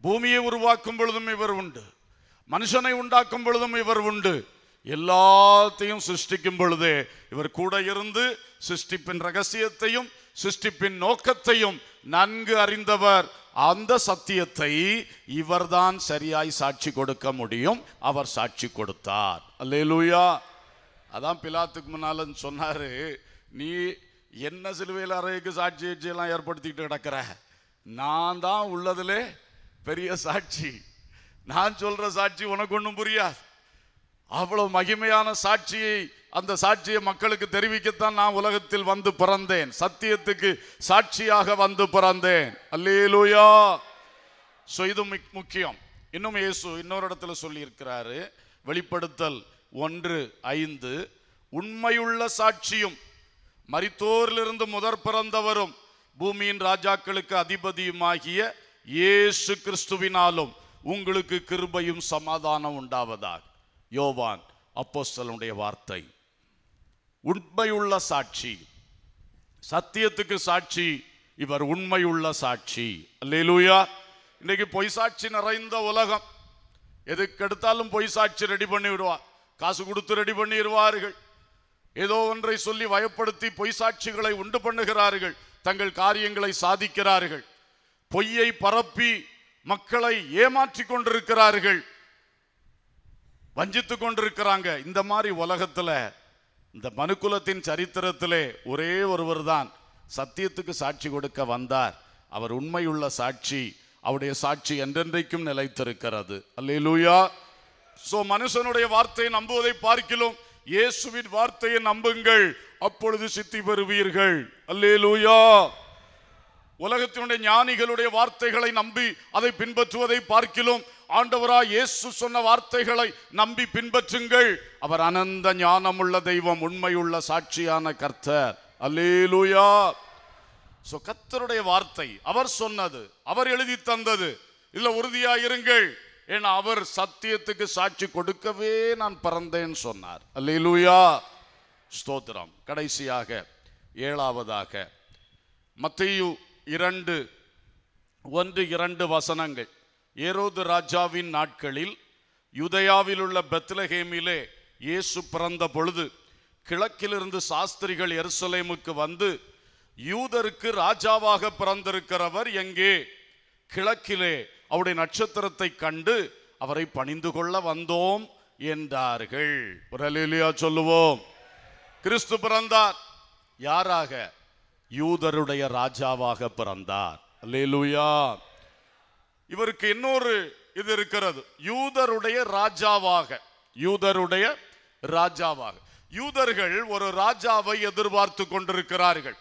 பூமியை உருவாக்கும் பொழுதும் இவர் உண்டு. மனுஷனை உண்டாக்கும் பொழுதும் இவர் உண்டு. எல்லாத்தையும் சிருஷ்டிக்கும் பொழுதே இவர் கூட இருந்து சிருஷ்டிப்பின் ரகசியத்தையும் சிருஷ்டிப்பின் நோக்கத்தையும் நன்கு அறிந்தவர் அந்த சத்தியத்தை இவர்தான் சரியாய் சாட்சி கொடுக்க முடியும். அவர் சாட்சி கொடுத்தார். அல்லேலூயா. அதான் பிலாத்துக்கு முன்னால் சொன்னாரு. நீ என்ன சிலுவையில் அறைக்கு சாட்சி எல்லாம் ஏற்படுத்திக்கிட்டு கிடக்கிற? நான் தான் உள்ளதிலே பெரிய சாட்சி. நான் சொல்ற சாட்சி உனக்கு ஒன்றும் புரியாது. அவ்வளவு மகிமையான சாட்சியை அந்த சாட்சியை மக்களுக்கு தெரிவிக்கத்தான் நான் உலகத்தில் வந்து பிறந்தேன். சத்தியத்துக்கு சாட்சியாக வந்து பிறந்தேன். அல்லேலூயா. ஸோ இது முக்கியம். இன்னும் இயேசு இன்னொரு இடத்துல சொல்லியிருக்கிறாரு. வெளிப்படுத்தல் ஒன்று ஐந்து. உண்மையுள்ள சாட்சியும் மரித்தோரிலிருந்து முதற் பிறந்தவரும் பூமியின் ராஜாக்களுக்கு அதிபதியுமாகிய இயேசு கிறிஸ்துவினாலும் உங்களுக்கு கிருபையும் சமாதானம் உண்டாவதாக. யோவான் அப்போஸ்தலனுடைய வார்த்தை. உண்மையுள்ள சாட்சி. சத்தியத்துக்கு சாட்சி. இவர் உண்மையுள்ள சாட்சி. அல்லேலூயா. இன்னைக்கு பொய் சாட்சி நிறைந்த உலகம். எதுக்கெடுத்தாலும் பொய் சாட்சி ரெடி பண்ணி விடுவார் காசு கொடுத்து ரெடி பண்ணிடுவார்கள் ஏதோ ஒன்றை சொல்லி வயப்படுத்தி பொய் சாட்சிகளை உண்டு பண்ணுகிறார்கள் தங்கள் காரியங்களை சாதிக்கிறார்கள். பொய்யை பரப்பி மக்களை ஏமாற்றி கொண்டிருக்கிறார்கள். வஞ்சித்து கொண்டிருக்கிறாங்க. இந்த மாதிரி உலகத்துல இந்த மனுக்குலத்தின் சரித்திரத்திலே ஒரே ஒருவர் தான் சத்தியத்துக்கு சாட்சி கொடுக்க வந்தார். அவர் உண்மையுள்ள சாட்சி அவருடைய சாட்சி என்றென்றைக்கும் நிலைத்திருக்கிறது. அல்லேலூயா. சோ மனுஷனுடைய வார்த்தையை நம்புவதை பார்க்கிலும் இயேசுவின் வார்த்தையை நம்புங்கள். அப்பொழுது சித்தி பெறுவீர்கள். அல்லேலூயா. உலகத்தினுடைய ஞானிகளுடைய வார்த்தைகளை நம்பி அதை பின்பற்றுவதை பார்க்கிலும் ஆண்டவரா இயேசு சொன்ன வார்த்தைகளை நம்பி பின்பற்றுங்கள். அவர் அனந்த ஞானமுள்ள தெய்வம் உண்மையுள்ள சாட்சியான கர்த்தர். அல்லேலூயா. சோ கத்தருடைய வார்த்தை அவர் சொன்னது அவர் எழுதி தந்தது. இல்ல உறுதியா இருங்கள் ஏன்னா அவர் சத்தியத்துக்கு சாட்சி கொடுக்கவே நான் பிறந்தேன் சொன்னார். அல்லூயா ஸ்தோத்திரம். கடைசியாக ஏழாவதாக. மத்தையு இரண்டு ஒன்று இரண்டு வசனங்கள். ஏரோது ராஜாவின் நாட்களில் யுதயாவில் உள்ள பெத்லஹேமிலே இயேசு பிறந்த பொழுது கிழக்கிலிருந்து சாஸ்திரிகள் எருசலேமுக்கு வந்து யூதருக்கு ராஜாவாக பிறந்திருக்கிறவர் எங்கே? கிழக்கிலே அவருடைய நட்சத்திரத்தை கண்டு அவரை பணிந்து கொள்ள வந்தோம் என்றார்கள். ஒரு சொல்லுவோம். கிறிஸ்து பிறந்தார். யாராக? யூதருடைய ராஜாவாக பிறந்தார். அல்லேலூயா. இவருக்கு இன்னொரு இது இருக்கிறது. யூதருடைய ராஜாவாக. யூதருடைய ராஜாவாக. யூதர்கள் ஒரு ராஜாவை எதிர்பார்த்து கொண்டிருக்கிறார்கள்.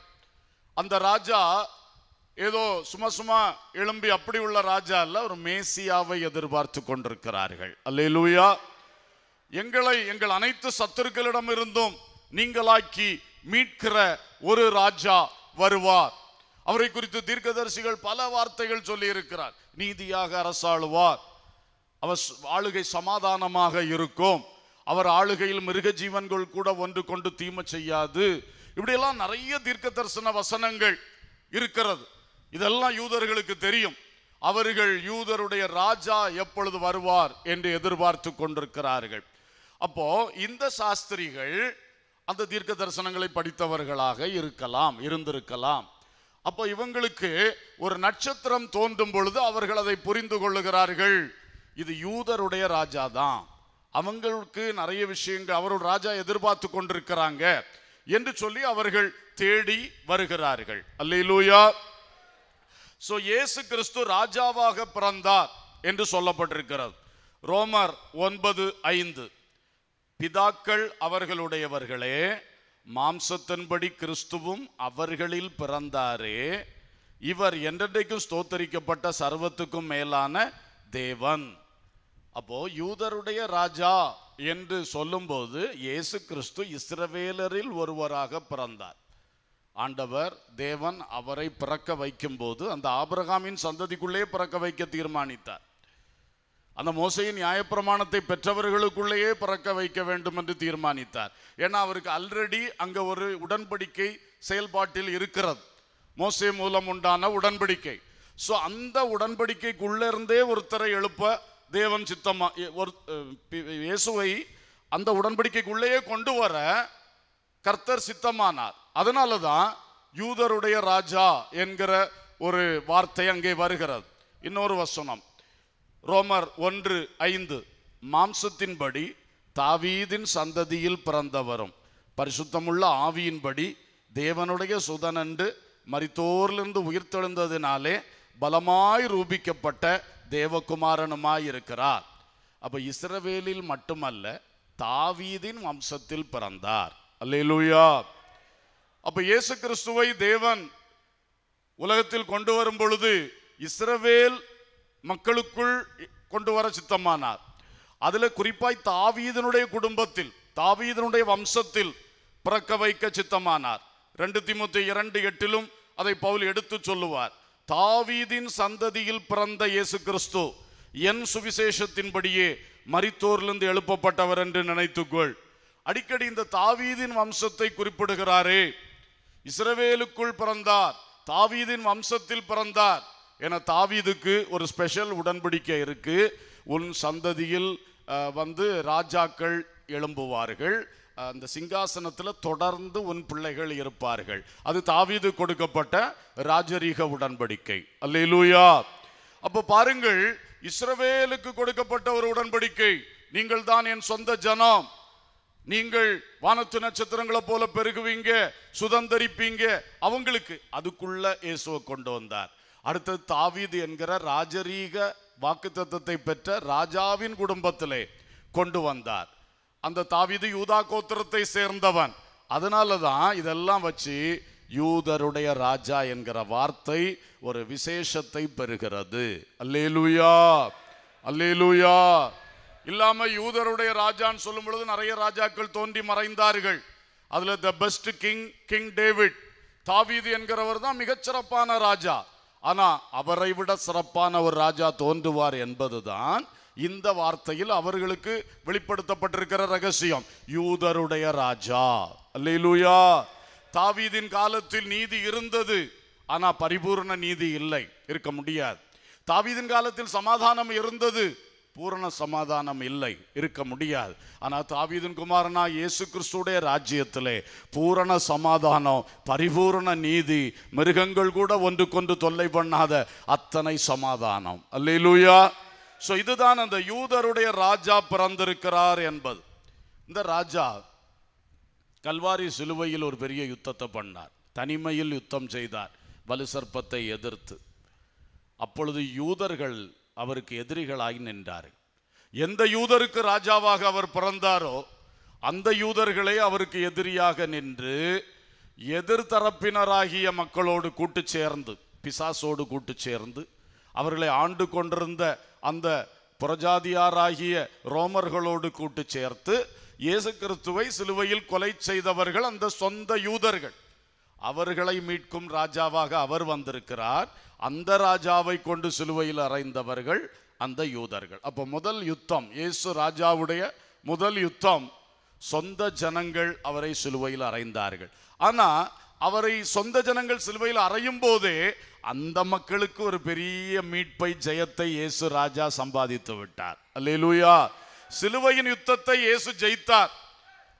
அந்த ராஜா ஏதோ சும்மா சும்மா எழும்பி அப்படி உள்ள ராஜா அல்ல ஒரு மேசியாவை எதிர்பார்த்து கொண்டிருக்கிறார்கள். அல்லேலூயா. எங்களை எங்கள் அனைத்து சத்துருக்களிடமிருந்தும் நீங்களாக்கி மீட்கிற ஒரு ராஜா வருவார். அவரை குறித்து தீர்க்கதரிசிகள் பல வார்த்தைகள் சொல்லி இருக்கிறார் நீதியாக அரசாளுவார். அவர் ஆளுகை சமாதானமாக இருக்கும். அவர் ஆளுகையில் மிருக ஜீவன்கள் கூட ஒன்று கொண்டு தீமை செய்யாது. இப்படியெல்லாம் நிறைய தீர்க்க தரிசன வசனங்கள் இருக்கிறது. இதெல்லாம் யூதர்களுக்கு தெரியும். அவர்கள் யூதருடைய ராஜா எப்பொழுது வருவார் என்று எதிர்பார்த்து கொண்டிருக்கிறார்கள். அப்போ இந்த சாஸ்திரிகள் அந்த தீர்க்க தரிசனங்களை படித்தவர்களாக இருக்கலாம் இருந்திருக்கலாம். அப்போ இவங்களுக்கு ஒரு நட்சத்திரம் தோன்றும் பொழுது அவர்கள் அதை புரிந்து கொள்ளுகிறார்கள். இது யூதருடைய ராஜா தான். அவங்களுக்கு நிறைய விஷயங்கள் அவரோட ராஜா எதிர்பார்த்து கொண்டிருக்கிறாங்க என்று சொல்லி அவர்கள் தேடி வருகிறார்கள். அல்லையிலூயா சோ இயேசு கிறிஸ்து ராஜாவாக பிறந்தார் என்று சொல்லப்பட்டிருக்கிறது. ரோமர் ஒன்பது ஐந்து. பிதாக்கள் அவர்களுடையவர்களே மாம்சத்தின்படி கிறிஸ்துவும் அவர்களில் பிறந்தாரே. இவர் என்றென்றைக்கும் ஸ்தோத்தரிக்கப்பட்ட சர்வத்துக்கும் மேலான தேவன். அப்போ யூதருடைய ராஜா என்று சொல்லும்போது இயேசு கிறிஸ்து இஸ்ரவேலரில் ஒருவராக பிறந்தார். ஆண்டவர் தேவன் அவரை பிறக்க வைக்கும்போது அந்த ஆபிரகாமின் சந்ததிக்குள்ளே பிறக்க வைக்க தீர்மானித்தார். அந்த மோசையின் நியாயப்பிரமாணத்தை பெற்றவர்களுக்குள்ளேயே பிறக்க வைக்க வேண்டும் என்று தீர்மானித்தார். ஏன்னா அவருக்கு ஆல்ரெடி அங்க ஒரு உடன்படிக்கை செயல்பாட்டில் இருக்கிறது. மோசை மூலம் உண்டான உடன்படிக்கை. ஸோ அந்த உடன்படிக்கைக்குள்ள இருந்தே ஒருத்தரை எழுப்ப தேவன் சித்தமா ஒரு இயேசுவை அந்த உடன்படிக்கைக்குள்ளேயே கொண்டு வர கர்த்தர் சித்தமானார். அதனால தான் யூதருடைய ராஜா என்கிற ஒரு வார்த்தை அங்கே வருகிறது. இன்னொரு வசனம். ரோமர் ஒன்று ஐந்து. மாம்சத்தின்படி தாவீதின் சந்ததியில் பிறந்தவரும் பரிசுத்தமுள்ள ஆவியின்படி தேவனுடைய சுதனன்று மரித்தோரிலிருந்து உயிர்த்தெழுந்ததினாலே பலமாய் ரூபிக்கப்பட்ட தேவகுமாரனுமாய் இருக்கிறார் அப்போ இஸ்ரவேலில் மட்டுமல்ல தாவீதின் வம்சத்தில் பிறந்தார். அல்லேலூயா! அப்ப இயேசு கிறிஸ்துவை தேவன் உலகத்தில் கொண்டு வரும் பொழுது இஸ்ரவேல் மக்களுக்குள் கொண்டு வர சித்தமானார். அதுல குறிப்பாய் தாவீதனுடைய குடும்பத்தில் தாவீதனுடைய வம்சத்தில் பிறக்க வைக்க சித்தமானார். ரெண்டு திமுத்தி இரண்டு எட்டிலும் அதை பவுல் எடுத்து சொல்லுவார். தாவீதின் சந்ததியில் பிறந்த இயேசு கிறிஸ்து என் சுவிசேஷத்தின்படியே மரித்தோரிலிருந்து எழுப்பப்பட்டவர் என்று நினைத்துக்கொள். அடிக்கடி இந்த தாவீதின் வம்சத்தை குறிப்பிடுகிறாரே. இஸ்ரவேலுக்குள் பிறந்தார் தாவீதின் வம்சத்தில் பிறந்தார் என தாவீதுக்கு ஒரு ஸ்பெஷல் உடன்படிக்கை இருக்கு. உன் சந்ததியில் வந்து ராஜாக்கள் எழும்புவார்கள். அந்த சிங்காசனத்தில் தொடர்ந்து உன் பிள்ளைகள் இருப்பார்கள். அது தாவீது கொடுக்கப்பட்ட ராஜரீக உடன்படிக்கை. அல்லூயா அப்போ பாருங்கள் இஸ்ரவேலுக்கு கொடுக்கப்பட்ட ஒரு உடன்படிக்கை. நீங்கள் தான் என் சொந்த ஜனம். நீங்கள் வானத்து நட்சத்திரங்களை போல பெருகுவீங்க சுதந்தரிப்பீங்க. அவங்களுக்கு அதுக்குள்ள இயேசுவை கொண்டு வந்தார். அடுத்தது தாவீது என்கிற ராஜரீக வாக்குத்தத்தத்தை பெற்ற ராஜாவின் குடும்பத்திலே கொண்டு வந்தார். அந்த தாவீது யூதா கோத்திரத்தை சேர்ந்தவன். அதனால தான் இதெல்லாம் வச்சு யூதருடைய ராஜா என்கிற வார்த்தை ஒரு விசேஷத்தை பெறுகிறது. அல்லேலூயா! அல்லேலூயா! இல்லாம யூதருடைய ராஜான்னு சொல்லும் பொழுது நிறைய ராஜாக்கள் தோன்றி மறைந்தார்கள். அதுல the best king king David Thaveethu என்கிறவர் தான் மிகச்சிறப்பான ராஜா. ஆனா அவரை விட சிறப்பான ஒரு ராஜா தோன்றுவார் என்பதுதான் இந்த வார்த்தையில் அவர்களுக்கு வெளிப்படுத்தப்பட்டிருக்கிற ரகசியம். யூதருடைய ராஜா. அல்லூயா தாவீதின் காலத்தில் நீதி இருந்தது. ஆனா பரிபூர்ண நீதி இல்லை. இருக்க முடியாது. தாவீதின் காலத்தில் சமாதானம் இருந்தது. பூரண சமாதானம் இல்லை இருக்க முடியாது. ஆனா தாவீதின் குமாரனா இயேசு கிறிஸ்துடைய ராஜ்யத்திலே பூரண சமாதானம் பரிபூரண நீதி மிருகங்கள் கூட ஒன்று கொண்டு தொல்லை பண்ணாத அத்தனை சமாதானம். அல்லேலூயா. சோ இதுதான் அந்த யூதருடைய ராஜா பிறந்திருக்கிறார் என்பது. இந்த ராஜா கல்வாரி சிலுவையில் ஒரு பெரிய யுத்தத்தை பண்ணார். தனிமையில் யுத்தம் செய்தார். வலு சர்ப்பத்தை எதிர்த்து. அப்பொழுது யூதர்கள் அவருக்கு எதிரிகளாய் நின்றார். எந்த யூதருக்கு ராஜாவாக அவர் பிறந்தாரோ அந்த யூதர்களே அவருக்கு எதிரியாக நின்று எதிர்த்தரப்பினராகிய மக்களோடு கூட்டு சேர்ந்து பிசாசோடு கூட்டு சேர்ந்து அவர்களை ஆண்டு கொண்டிருந்த அந்த புறஜாதியாராகிய ரோமர்களோடு கூட்டு சேர்த்து இயேசு கிறிஸ்துவை சிலுவையில் கொலை செய்தவர்கள் அந்த சொந்த யூதர்கள். அவர்களை மீட்கும் ராஜாவாக அவர் வந்திருக்கிறார். அந்த ராஜாவை கொண்டு சிலுவையில் அறைந்தவர்கள் அந்த யூதர்கள். அப்போ முதல் யுத்தம் இயேசு ராஜாவுடைய முதல் யுத்தம் சொந்த ஜனங்கள் அவரை சிலுவையில் அறைந்தார்கள். ஆனா அவரை சொந்த ஜனங்கள் சிலுவையில் அறையும் போதே அந்த மக்களுக்கு ஒரு பெரிய மீட்பை ஜெயத்தை இயேசு ராஜா சம்பாதித்து விட்டார். அல்லேலூயா! சிலுவையின் யுத்தத்தை இயேசு ஜெயித்தார்.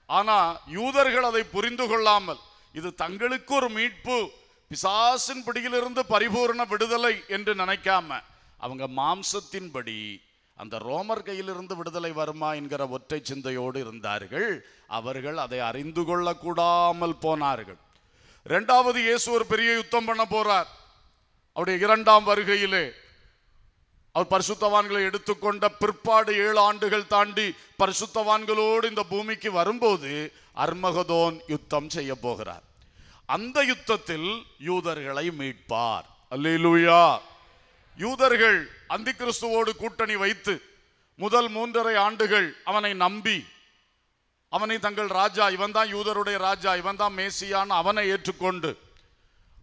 ஆனா யூதர்கள் அதை புரிந்து கொள்ளாமல் இது தங்களுக்கு ஒரு மீட்பு. பிசாசின் பிடியிலிருந்து பரிபூர்ண விடுதலை என்று நினைக்காம அவங்க மாம்சத்தின்படி அந்த ரோமர் கையிலிருந்து விடுதலை வருமா என்கிற ஒற்றை சிந்தையோடு இருந்தார்கள். அவர்கள் அதை அறிந்து கொள்ளக்கூடாமல் போனார்கள். இரண்டாவது இயேசு ஒரு பெரிய யுத்தம் பண்ண போறார். அவருடைய இரண்டாம் வருகையிலே அவர் பரிசுத்தவான்களை எடுத்துக்கொண்ட பிற்பாடு ஏழு ஆண்டுகள் தாண்டி பரிசுத்தவான்களோடு இந்த பூமிக்கு வரும்போது அர்மகதோன் யுத்தம் செய்ய போகிறார். அந்த யுத்தத்தில் யூதர்களை மீட்பார். அல்லேலூயா. யூதர்கள் அந்தி கிறிஸ்துவோடு கூட்டணி வைத்து முதல் மூன்றரை ஆண்டுகள் அவனை நம்பி அவனை தங்கள் ராஜா இவன் தான் யூதருடைய ராஜா இவன் தான் மேசியான் அவனை ஏற்றுக்கொண்டு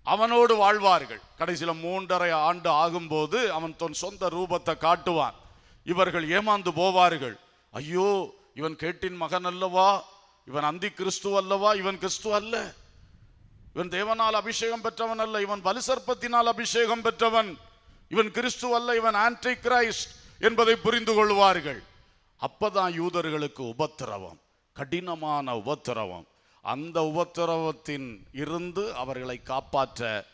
அவனோடு வாழ்வார்கள். கடைசியில் மூன்றரை ஆண்டு ஆகும்போது அவன் தன் சொந்த ரூபத்தை காட்டுவான். இவர்கள் ஏமாந்து போவார்கள். ஐயோ இவன் கேட்டின் மகன் அல்லவா? இவன் அந்தி கிறிஸ்து அல்லவா? இவன் கிறிஸ்து அல்ல. இவன் தேவனால் அபிஷேகம் பெற்றவன் அல்ல. இவன் வலுசற்பத்தினால் அபிஷேகம் பெற்றவன். இவன் கிறிஸ்து அல்ல இவன் ஆன்டி கிரைஸ்ட் என்பதை புரிந்து கொள்வார்கள். அப்பதான் யூதர்களுக்கு உபத்திரவம் கடினமான உபத்திரவம். அந்த உபத்திரவத்தின் இருந்து அவர்களை காப்பாற்ற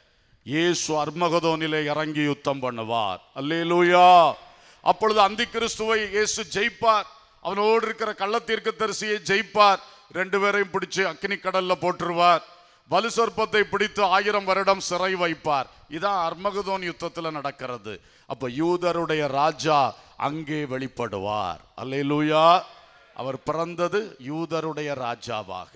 இயேசு அர்மகதோனிலே இறங்கி யுத்தம் பண்ணுவார். அல்லேலூயா! அப்பொழுது அந்தி கிறிஸ்துவை இயேசு ஜெயிப்பார். அவனோடு இருக்கிற கள்ளத்தீர்க்க தரிசியை ஜெயிப்பார். ரெண்டு பேரையும் பிடிச்சு அக்னி கடல்ல போட்டுருவார் வலு சொற்பத்தை பிடித்து ஆயிரம் வருடம் சிறை வைப்பார். இதான் அர்மகதோன் யுத்தத்துல நடக்கிறது. அப்ப யூதருடைய ராஜா அங்கே வெளிப்படுவார். அல்லேலூயா. அவர் பிறந்தது யூதருடைய ராஜாவாக.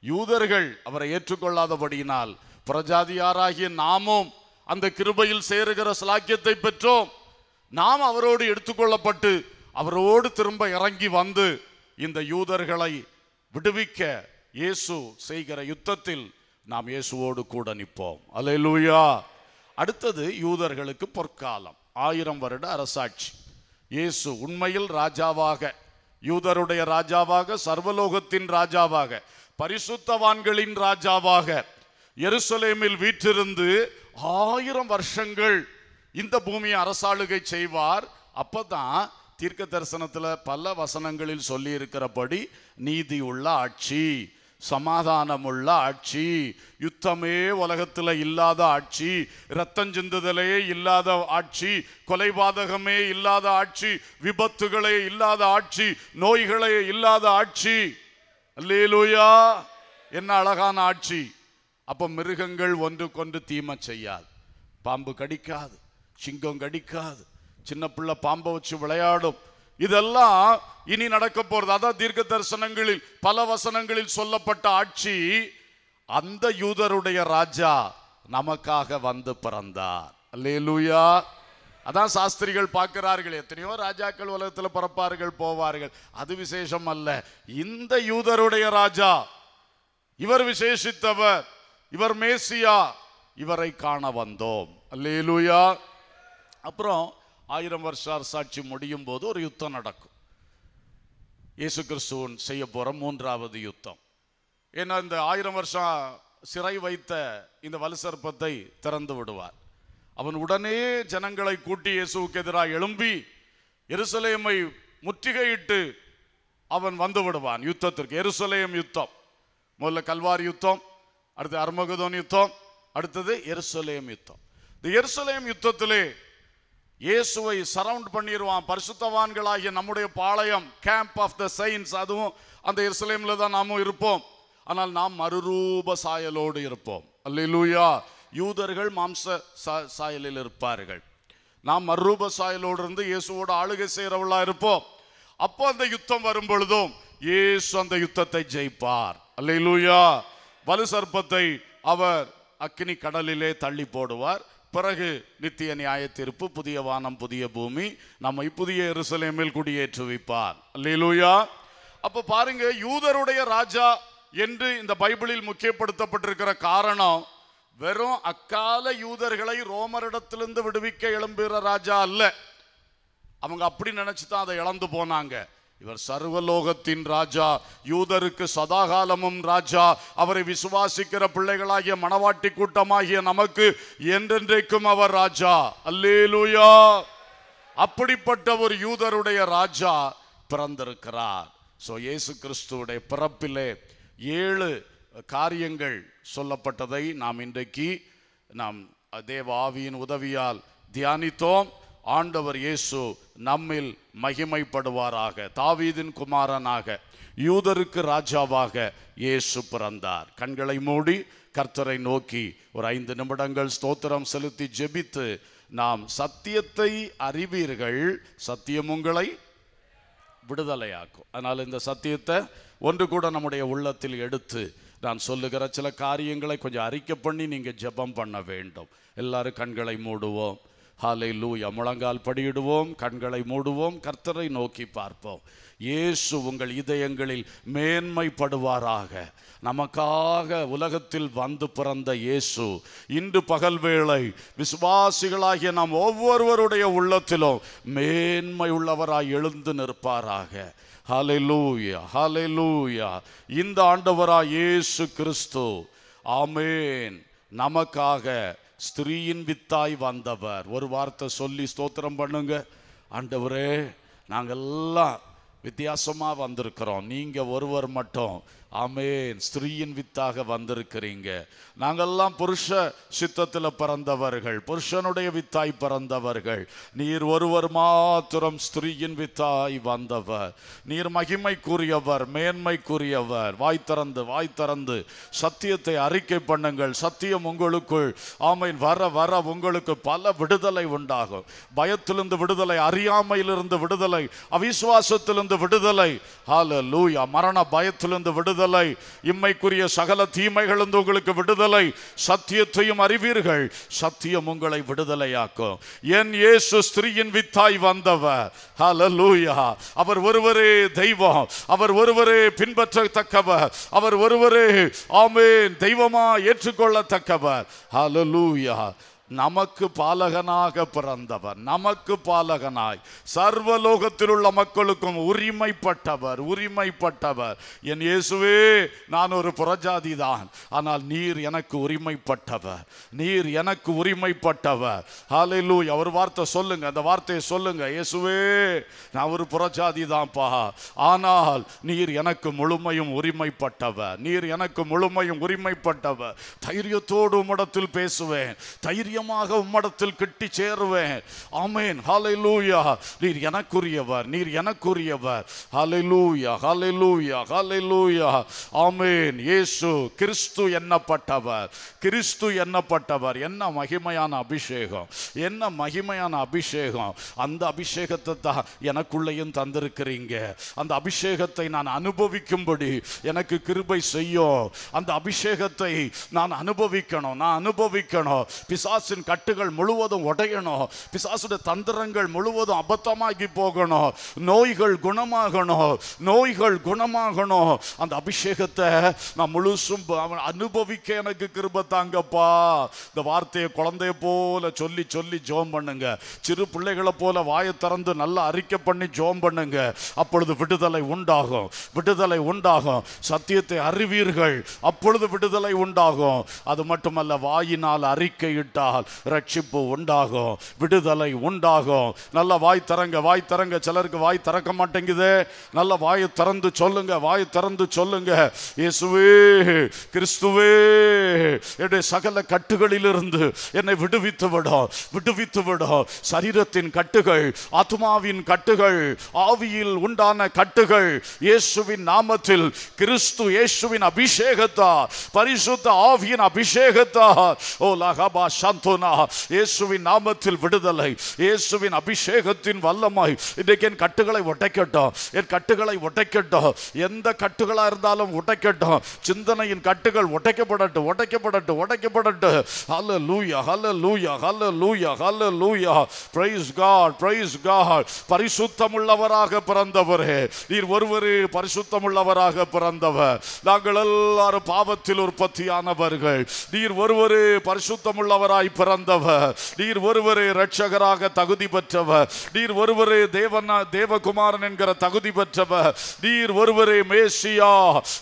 யூதர்கள் அவரை ஏற்றுக்கொள்ளாதபடியினால் பிரஜாதியாராகிய நாமும் அந்த கிருபையில் சேருகிற சலாக்கியத்தை பெற்றோம். நாம் அவரோடு எடுத்துக்கொள்ளப்பட்டு அவரோடு திரும்ப இறங்கி வந்து இந்த யூதர்களை விடுவிக்க இயேசு செய்கிற யுத்தத்தில் நாம் இயேசுவோடு கூட நிற்போம். அலையலூயா அடுத்தது யூதர்களுக்கு பொற்காலம். ஆயிரம் வருட அரசாட்சி. இயேசு உண்மையில் ராஜாவாக யூதருடைய ராஜாவாக சர்வலோகத்தின் ராஜாவாக பரிசுத்தவான்களின் ராஜாவாக எருசலேமில் வீற்றிருந்து ஆயிரம் வருஷங்கள் இந்த பூமியை அரசாளுகை செய்வார். அப்பதான் தீர்க்க தரிசனத்துல பல வசனங்களில் சொல்லி இருக்கிறபடி நீதி உள்ள ஆட்சி சமாதானமுள்ள ஆட்சி யுத்தமே உலகத்துல இல்லாத ஆட்சி ரத்தம் சிந்துதலே இல்லாத ஆட்சி கொலைபாதகமே இல்லாத ஆட்சி விபத்துகளே இல்லாத ஆட்சி நோய்களே இல்லாத ஆட்சி. அல்லேலூயா. என்ன அழகான ஆட்சி. அப்ப மிருகங்கள் ஒன்றுக்கொன்று தீமை செய்யாது. பாம்பு கடிக்காது சிங்கம் கடிக்காது. சின்ன பிள்ளை பாம்பை வச்சு விளையாடும். இதெல்லாம் இனி நடக்க போறது. அதான் தீர்க்க தரிசனங்களில் பல வசனங்களில் சொல்லப்பட்ட ஆட்சி அந்த யூதருடைய ராஜா நமக்காக வந்து பிறந்தார். அல்லேலூயா. அதான் சாஸ்திரிகள் பார்க்கிறார்கள் எத்தனையோ ராஜாக்கள் உலகத்தில் பிறப்பார்கள் போவார்கள். அது விசேஷம் அல்ல. இந்த யூதருடைய ராஜா இவர் விசேஷித்தவர் இவர் மேசியா இவரை காண வந்தோம். அல்லேலூயா. அப்புறம் ஆயிரம் வருஷ அரசாட்சி முடியும் போது ஒரு யுத்தம் நடக்கும். இயேசு கிறிஸ்துவன் செய்ய போற மூன்றாவது யுத்தம். ஏன்னா இந்த ஆயிரம் வருஷம் சிறை வைத்த இந்த வலுசற்பத்தை திறந்து விடுவார். அவன் உடனே ஜனங்களை கூட்டி இயேசுவுக்கு எதிராக எழும்பி எருசலேமை முற்றுகையிட்டு அவன் வந்து விடுவான் யுத்தத்திற்கு. எருசலேம் யுத்தம். முதல்ல கல்வார் யுத்தம் அடுத்து அர்மகதோன் யுத்தம் அடுத்தது எருசலேம் யுத்தம். இந்த எருசலேம் யுத்தத்திலே இயேசுவை சரவுண்ட் பண்ணிடுவான் பரிசுத்தவான்களாகிய நம்முடைய பாளையம் கேம்ப் ஆஃப் த சயின்ஸ் அதுவும் அந்த இஸ்லேமில் தான் நாமும் இருப்போம். ஆனால் நாம் மறுரூப சாயலோடு இருப்போம். அல்லூயா யூதர்கள் மாம்ச சாயலில் இருப்பார்கள். நாம் மறுரூப சாயலோடு இருந்து இயேசுவோட ஆளுகை செய்கிறவளாக இருப்போம். அப்போ அந்த யுத்தம் வரும் பொழுதும் இயேசு அந்த யுத்தத்தை ஜெயிப்பார். அல்லூயா வலு சர்ப்பத்தை அவர் அக்னி கடலிலே தள்ளி போடுவார். பிறகு நித்திய நியாய தீர்ப்பு புதிய வானம் புதிய பூமி நம்மை புதிய எருசலேமில் குடியேற்றுவிப்பார் லீலுயா அப்போ பாருங்க யூதருடைய ராஜா என்று இந்த பைபிளில் முக்கியப்படுத்தப்பட்டிருக்கிற காரணம் வெறும் அக்கால யூதர்களை ரோமரிடத்திலிருந்து விடுவிக்க எழும்புகிற ராஜா அல்ல. அவங்க அப்படி நினைச்சு தான் அதை இழந்து போனாங்க. இவர் சர்வலோகத்தின் ராஜா யூதருக்கு சதாகாலமும் ராஜா. அவரை விசுவாசிக்கிற பிள்ளைகளாகிய மணவாட்டி கூட்டமாகிய நமக்கு என்றென்றைக்கும் அவர் ராஜா. அல்லேலூயா. அப்படிப்பட்ட ஒரு யூதருடைய ராஜா பிறந்திருக்கிறார். ஸோ இயேசு கிறிஸ்துவுடைய பிறப்பிலே ஏழு காரியங்கள் சொல்லப்பட்டதை நாம் இன்றைக்கு நாம் தேவ ஆவியின் உதவியால் தியானித்தோம். ஆண்டவர் இயேசு நம்மில் மகிமைப்படுவாராக. தாவீதின் குமாரனாக யூதருக்கு ராஜாவாக இயேசு பிறந்தார். கண்களை மூடி கர்த்தரை நோக்கி ஒரு ஐந்து நிமிடங்கள் ஸ்தோத்திரம் செலுத்தி ஜெபித்து நாம் சத்தியத்தை அறிவீர்கள். சத்தியம் உங்களை விடுதலையாக்கும். அதனால் இந்த சத்தியத்தை ஒன்று கூட நம்முடைய உள்ளத்தில் எடுத்து நான் சொல்லுகிற சில காரியங்களை கொஞ்சம் அறிக்கை பண்ணி நீங்கள் ஜெபம் பண்ண வேண்டும். எல்லாரும் கண்களை மூடுவோம். ஹாலை லூயா முழங்கால் படியிடுவோம் கண்களை மூடுவோம் கர்த்தரை நோக்கி பார்ப்போம். இயேசு உங்கள் இதயங்களில் மேன்மைப்படுவாராக. நமக்காக உலகத்தில் வந்து பிறந்த இயேசு இன்று பகல் வேளை விசுவாசிகளாகிய நாம் ஒவ்வொருவருடைய உள்ளத்திலும் மேன்மை உள்ளவராய் எழுந்து நிற்பாராக. ஹலை லூயா ஹலை லூயா இந்த ஆண்டவராய் இயேசு கிறிஸ்து ஆமேன். நமக்காக ஸ்திரீயின் வித்தாய் வந்தவர். ஒரு வார்த்தை சொல்லி ஸ்தோத்திரம் பண்ணுங்க. ஆண்டவரே நாங்கெல்லாம் வித்தியாசமா வந்திருக்கிறோம். நீங்க ஒருவர் மட்டும். ஆமென். ஸ்திரீயின் வித்தாக வந்திருக்கிறீங்க. நாங்கெல்லாம் புருஷ சித்தத்தில் பிறந்தவர்கள் புருஷனுடைய வித்தாய் பிறந்தவர்கள். நீர் ஒருவர் மாத்திரம் ஸ்திரீயின் வித்தாய் வந்தவர். நீர் மகிமைக்குரியவர் மேன்மைக்குரியவர். வாய் திறந்து வாய் திறந்து சத்தியத்தை அறிக்கை பண்ணுங்கள். சத்தியம் உங்களுக்குள் ஆமென் வர வர உங்களுக்கு பல விடுதலை உண்டாகும். பயத்திலிருந்து விடுதலை அறியாமையிலிருந்து விடுதலை அவிசுவாசத்திலிருந்து விடுதலை. ஹalleluya மரண பயத்திலிருந்து விடுதலை. இம்மைக்குரிய சகல தீமைகளிலிருந்து உங்களுக்கு விடுதலை. சத்தியத்தையும் அறிவீர்கள். சத்தியம் உங்களை விடுதலையாக்கும். என் இயேசு ஸ்திரீயின் வித்தாய் வந்தவர். ஹalleluya அவர் ஒருவரே தெய்வம். அவர் ஒருவரே பின்பற்றத்தக்கவர். அவர் ஒருவரே ஆமேன் தெய்வமா ஏற்றுக்கொள்ளத்தக்கவர். ஹலலூயா நமக்கு பாலகனாக பிறந்தவர் நமக்கு பாலகனாய். சர்வலோகத்தில் உள்ள மக்களுக்கும் உரிமைப்பட்டவர் உரிமைப்பட்டவர். என் இயேசுவே நான் ஒரு புறஜாதி தான் ஆனால் நீர் எனக்கு உரிமைப்பட்டவர். நீர் எனக்கு உரிமைப்பட்டவர். ஹalleluya ஒரு வார்த்தை சொல்லுங்க. அந்த வார்த்தையை சொல்லுங்க. இயேசுவே நான் ஒரு புறஜாதி தான்ப்பா ஆனால் நீர் எனக்கு முழுமையும் உரிமைப்பட்டவர். நீர் எனக்கு முழுமையும் உரிமைப்பட்டவர். தைரியத்தோடு உம்மிடத்தில் பேசுவேன். தைரியம் நிச்சயமாக உம்மடத்தில் கிட்டி சேருவேன். ஆமேன். ஹலை லூயா நீர் எனக்குரியவர் நீர் எனக்குரியவர். ஹலை லூயா ஹலை லூயா ஹலை லூயா ஆமேன். இயேசு கிறிஸ்து எண்ணப்பட்டவர் கிறிஸ்து எண்ணப்பட்டவர் என்ன மகிமையான அபிஷேகம் என்ன மகிமையான அபிஷேகம். அந்த அபிஷேகத்தை தான் எனக்குள்ளேயும் தந்திருக்கிறீங்க. அந்த அபிஷேகத்தை நான் அனுபவிக்கும்படி எனக்கு கிருபை செய்யும். அந்த அபிஷேகத்தை நான் அனுபவிக்கணும் நான் அனுபவிக்கணும். பிசாசு பிசாசின் கட்டுகள் முழுவதும் உடையணும். பிசாசுடைய தந்திரங்கள் முழுவதும் அபத்தமாகி போகணும். நோய்கள் குணமாகணும். நோய்கள் குணமாகணும். அந்த அபிஷேகத்தை நான் முழுசும் அனுபவிக்க எனக்கு கிருப தாங்கப்பா. இந்த வார்த்தையை குழந்தைய போல சொல்லி சொல்லி ஜோம் பண்ணுங்க. சிறு பிள்ளைகளை போல வாயை திறந்து நல்லா அறிக்கை பண்ணி ஜோம் பண்ணுங்க. அப்பொழுது விடுதலை உண்டாகும். விடுதலை உண்டாகும். சத்தியத்தை அறிவீர்கள். அப்பொழுது விடுதலை உண்டாகும். அது மட்டுமல்ல வாயினால் அறிக்கையிட்டால் ரட்சிப்பு உண்டாகும் விடுதலை உண்டாகும். நல்ல வாய் திறங்க வாய் திறங்க. சிலருக்கு வாய் திறக்க மாட்டேங்குது. நல்ல வாயை திறந்து சொல்லுங்க வாய் திறந்து சொல்லுங்க. இயேசுவே கிறிஸ்துவே என்னுடைய சகல கட்டுகளிலிருந்து என்னை விடுவித்து விடும் விடுவித்து விடும் சரீரத்தின் கட்டுகள் ஆத்மாவின் கட்டுகள் ஆவியில் உண்டான கட்டுகள் இயேசுவின் நாமத்தில் கிறிஸ்து இயேசுவின் அபிஷேகத்தார் பரிசுத்த ஆவியின் அபிஷேகத்தார் ஓ லகபா சாந்தோனா இயேசுவின் நாமத்தில் விடுதலை இயேசுவின் அபிஷேகத்தின் வல்லமாய் இன்றைக்கு என் கட்டுகளை உடைக்கட்டும் என் கட்டுகளை உடைக்கட்டும் எந்த கட்டுகளா இருந்தாலும் உடைக்கட்டும் சிந்தனையின் கட்டுகள் உடைக்கப்படட்டும் உடைக்கப்படட்டும் உடைக்கப்படட்டும் hallelujah hallelujah praise God praise God பரிசுத்தமுள்ளவராக பிறந்தவரே. நீர் ஒருவரே பரிசுத்தமுள்ளவராக பிறந்தவர். நாங்கள் எல்லாரும் பாவத்தில் உற்பத்தியானவர்கள். நீர் ஒருவரே பரிசுத்தமுள்ளவராய் பிறந்தவர். நீர் ஒருவரே ரட்சகராக தகுதி பெற்றவர். நீர் ஒருவரே தேவனா தேவகுமாரன் என்கிற தகுதி பெற்றவர். நீர் ஒருவரே மேசியா.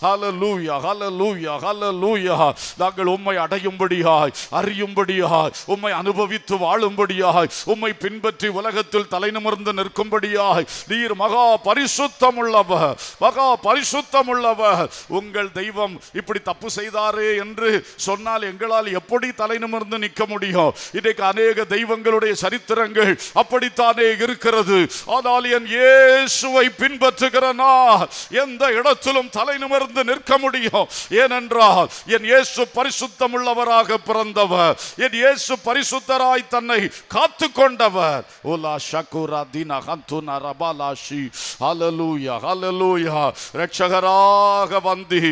ஹல லூயா ஹல லூயா ஹல லூயா நாங்கள் உம்மை அடையும்படியாய் அறியும்படியாய் உம்மை அனுபவித்து வாழும்படியாய் உம்மை பின்பற்றி உலகத்தில் தலைநிமிர்ந்து நிற்கும்படியாய். நீர் மகா பரிசுத்தம் உள்ளவர் மகா பரிசுத்தம் உள்ளவர் உங்கள் தெய்வம் இப்படி தப்பு செய்தாரே என்று சொன்னால் எங்களால் எப்படி தலைநிமிர்ந்து நிற்க முடியும்? முடியும். இன்றைக்கு அநேக தெய்வங்களுடைய சரித்திரங்கள் அப்படித்தானே இருக்கிறது. ஆனால் என் இயேசுவை பின்பற்றுகிற நான் எந்த இடத்திலும் தலை நிமிர்ந்து நிற்க முடியும். ஏனென்றால் என் இயேசு பரிசுத்தம் உள்ளவராக பிறந்தவர். என் இயேசு பரிசுத்தராய் தன்னை காத்து கொண்டவர் ஓலா ஷகுரா தீன ஹந்துனா ரபாலாஷி. ஹalleluya ஹalleluya. ரட்சகராக வந்தி.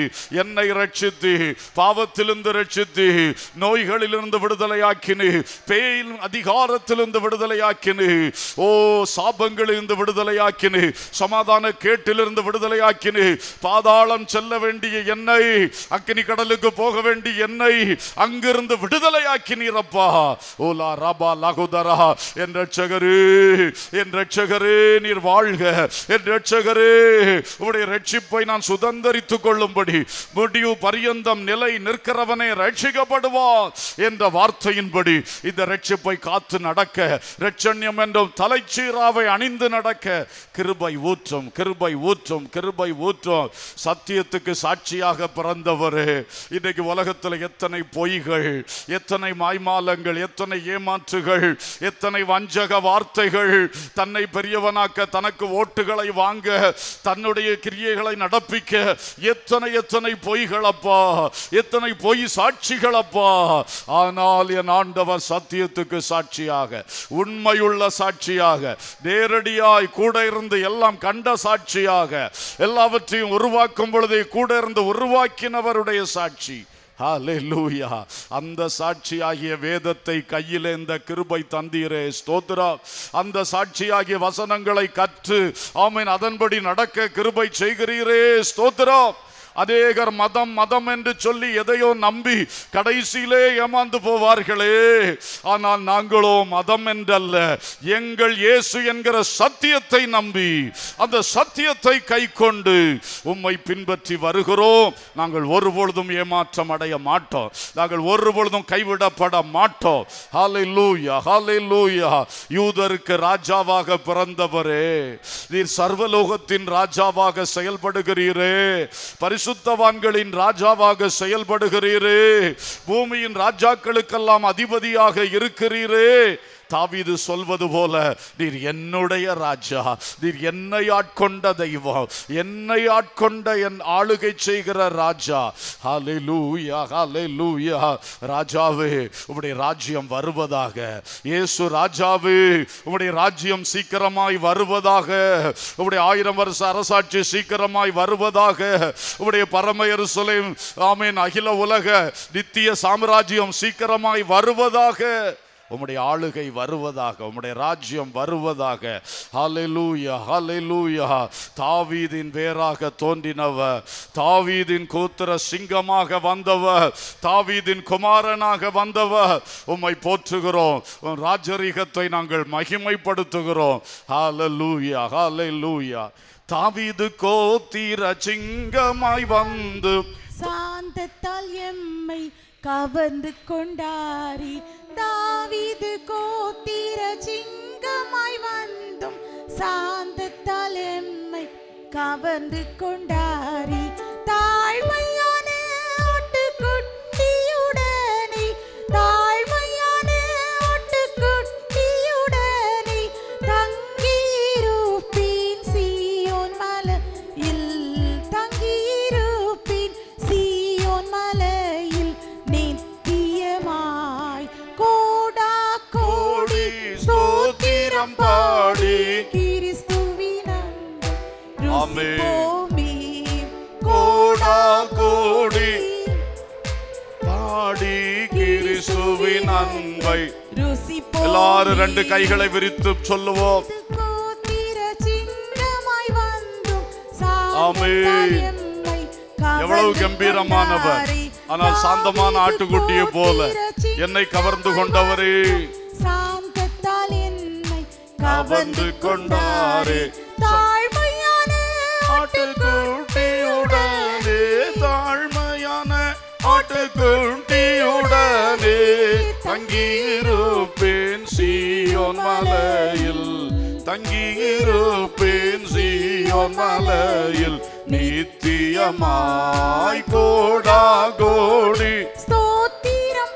என்னை ரட்சித்து பாவத்திலிருந்து ரட்சித்து நோய்களிலிருந்து விடுதலையாக்கினு பேயின் அதிகாரத்திலிருந்து விடுதலையாக்கினு ஓ சாபங்களிலிருந்து விடுதலையாக்கினு சமாதான கேட்டிலிருந்து விடுதலையாக்கினு பாதாளம் செல்ல வேண்டிய என்னை அக்கினி கடலுக்கு போக வேண்டிய என்னை அங்கிருந்து விடுதலையாக்கினீரப்பா ஓலா ரபா லகுதரா என் ரட்சகரே என் ரட்சகரே நீர் வாழ்க. என் ரட்சகரே உடைய ரட்சிப்பை நான் சுதந்திரித்துக் கொள்ளும்படி முடிவு பரியந்தம் நிலை நிற்கிறவனே ரட்சிக்கப்படுவான் என்ற வார்த்தையின் வார்த்தையின்படி இந்த ரட்சிப்பை காத்து நடக்க ரட்சண்யம் என்றும் தலைச்சீராவை அணிந்து நடக்க கிருபை ஊற்றும் கிருபை ஊற்றும் கிருபை ஊற்றும். சத்தியத்துக்கு சாட்சியாக பிறந்தவரே இன்னைக்கு உலகத்தில் எத்தனை பொய்கள் எத்தனை மாய்மாலங்கள் எத்தனை ஏமாற்றுகள் எத்தனை வஞ்சக வார்த்தைகள். தன்னை பெரியவனாக்க தனக்கு ஓட்டுகளை வாங்க தன்னுடைய கிரியைகளை நடப்பிக்க எத்தனை எத்தனை பொய்கள் அப்பா எத்தனை பொய் சாட்சிகள் அப்பா. ஆனால் என் ஆண்டவர் சத்தியத்துக்கு சாட்சியாக உண்மையுள்ள சாட்சியாக நேரடியாய் கூட இருந்து எல்லாம் கண்ட சாட்சியாக எல்லாவற்றையும் உருவாக்கும் பொழுதே கூட இருந்து உருவாக்கினவருடைய சாட்சி. ஹalleluya அந்த சாட்சியாகிய வேதத்தை கையில் இந்த கிருபை தந்தீரே ஸ்தோத்ரா அந்த சாட்சியாகிய வசனங்களை கற்று ஆமீன் அதன்படி நடக்க கிருபை செய்கிறீரே ஸ்தோத்ரா அநேகர் மதம் மதம் என்று சொல்லி எதையோ நம்பி கடைசியிலே ஏமாந்து போவார்களே. ஆனால் நாங்களோ மதம் என்றல்ல. எங்கள் இயேசு என்கிற சத்தியத்தை நம்பி அந்த சத்தியத்தை கை கொண்டு உம்மை பின்பற்றி வருகிறோம். நாங்கள் ஒருபொழுதும் ஏமாற்றம் அடைய மாட்டோம். நாங்கள் ஒருபொழுதும் கைவிடப்பட மாட்டோம். ஹாலை லூயா ஹாலை லூயா யூதருக்கு ராஜாவாக பிறந்தவரே. நீர் சர்வலோகத்தின் ராஜாவாக செயல்படுகிறீரே. பரிசு பரிசுத்தவான்களின் ராஜாவாக செயல்படுகிறீரே. பூமியின் ராஜாக்களுக்கெல்லாம் அதிபதியாக இருக்கிறீரே. தாவிது சொல்வது போல நீர் என்னுடைய ராஜா நீர் என்னை ஆட்கொண்ட தெய்வம் என்னை ஆட்கொண்ட என் ஆளுகை செய்கிற ராஜா. ஹalleluya லூயா ராஜாவே உடைய ராஜ்யம் வருவதாக. இயேசு ராஜாவே உடைய ராஜ்யம் சீக்கிரமாய் வருவதாக. உடைய ஆயிரம் வருஷ அரசாட்சி சீக்கிரமாய் வருவதாக. உடைய பரமையர் எருசலேம் ஆமீன் அகில உலக நித்திய சாம்ராஜ்யம் சீக்கிரமாய் வருவதாக. உம்முடைய ஆளுகை வருவதாக உம்முடைய ராஜ்யம் வருவதாக. ஹalleluya ஹalleluya தாவீதின் வேறாக தோன்றினவர். தாவீதின் கோத்திர சிங்கமாக வந்தவர். தாவீதின் குமாரனாக வந்தவர். உம்மை போற்றுகிறோம். உன் ராஜரீகத்தை நாங்கள் மகிமைப்படுத்துகிறோம். ஹலலூயா ஹalleluya தாவீது கோத்திர சிங்கமாய் வந்து சாந்தத்தால் எம்மை கவர்ந்து கொண்டாரி தாவிது கோத்திர சிங்கமாய் வந்தும் சாந்த தலைமை கவர்ந்து கொண்டாரி. தாழ்மையான ஆட்டுக்குட்டியுடனே தாழ்மையான கைகளை விரித்து சொல்லுவோம் எவ்வளவு கம்பீரமானவர். ஆனால் சாந்தமான ஆட்டுக்குட்டியை போல என்னை கவர்ந்து கொண்டவரே கவர்ந்து கொண்டாரே. தாழ்மையான ஆட்டுக்குட்டியுடனே தாழ்மையான ஆட்டுக்குட்டியுடனே தங்கியிருப்பேன் சீயோன் மலையில் தங்கியிருப்பேன். சீயோன் மலையில் நித்தியமாய் கோடா கோடி. ஸ்தோத்திரம்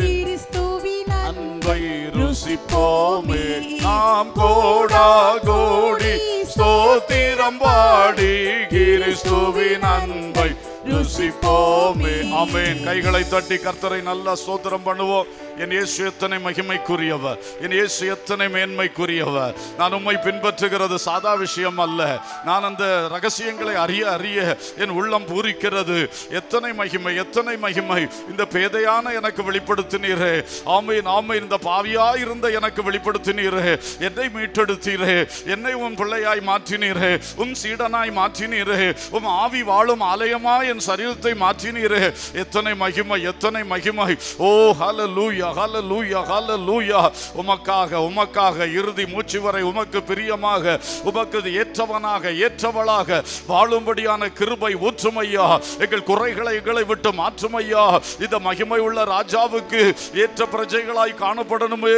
கிறிஸ்துவின் அன்பை ருசிப்போமே. நாம் கோடா கோடி. ஸ்தோத்திரம் பாடி. கிறிஸ்துவின் அன்பை ருசிப்போமே கைகளை தட்டி கர்த்தரை நல்லா ஸ்தோத்திரம் பண்ணுவோம். என் இயேசு எத்தனை மகிமைக்குரியவர். என் இயேசு எத்தனை மேன்மைக்குரியவர். நான் உண்மை பின்பற்றுகிறது சாதா விஷயம் அல்ல. நான் அந்த ரகசியங்களை அறிய அறிய என் உள்ளம் பூரிக்கிறது. எத்தனை மகிமை எத்தனை மகிமை. இந்த பேதையான எனக்கு வெளிப்படுத்தினீரே. ஆமையின் ஆமை இந்த பாவியாயிருந்த எனக்கு வெளிப்படுத்தினீரே. என்னை மீட்டெடுத்தீரே. என்னை உன் பிள்ளையாய் மாற்றினீரே. உன் சீடனாய் மாற்றினீரே. உம் ஆவி வாழும் ஆலயமா என் சரீரத்தை மாற்றினீரே. எத்தனை மகிமை எத்தனை மகிமை. ஓ ஹல லூயா ஹல லூயா ஹல லூயா உமக்காக உமக்காக இறுதி மூச்சு வரை உமக்கு பிரியமாக உமக்கு ஏற்றவனாக ஏற்றவளாக. வாழும்படியான கிருபை ஊற்றுமையா. எங்கள் குறைகளை எங்களை விட்டு மாற்றுமையா. இந்த மகிமை உள்ள ராஜாவுக்கு ஏற்ற பிரஜைகளாய் காணப்படணுமே.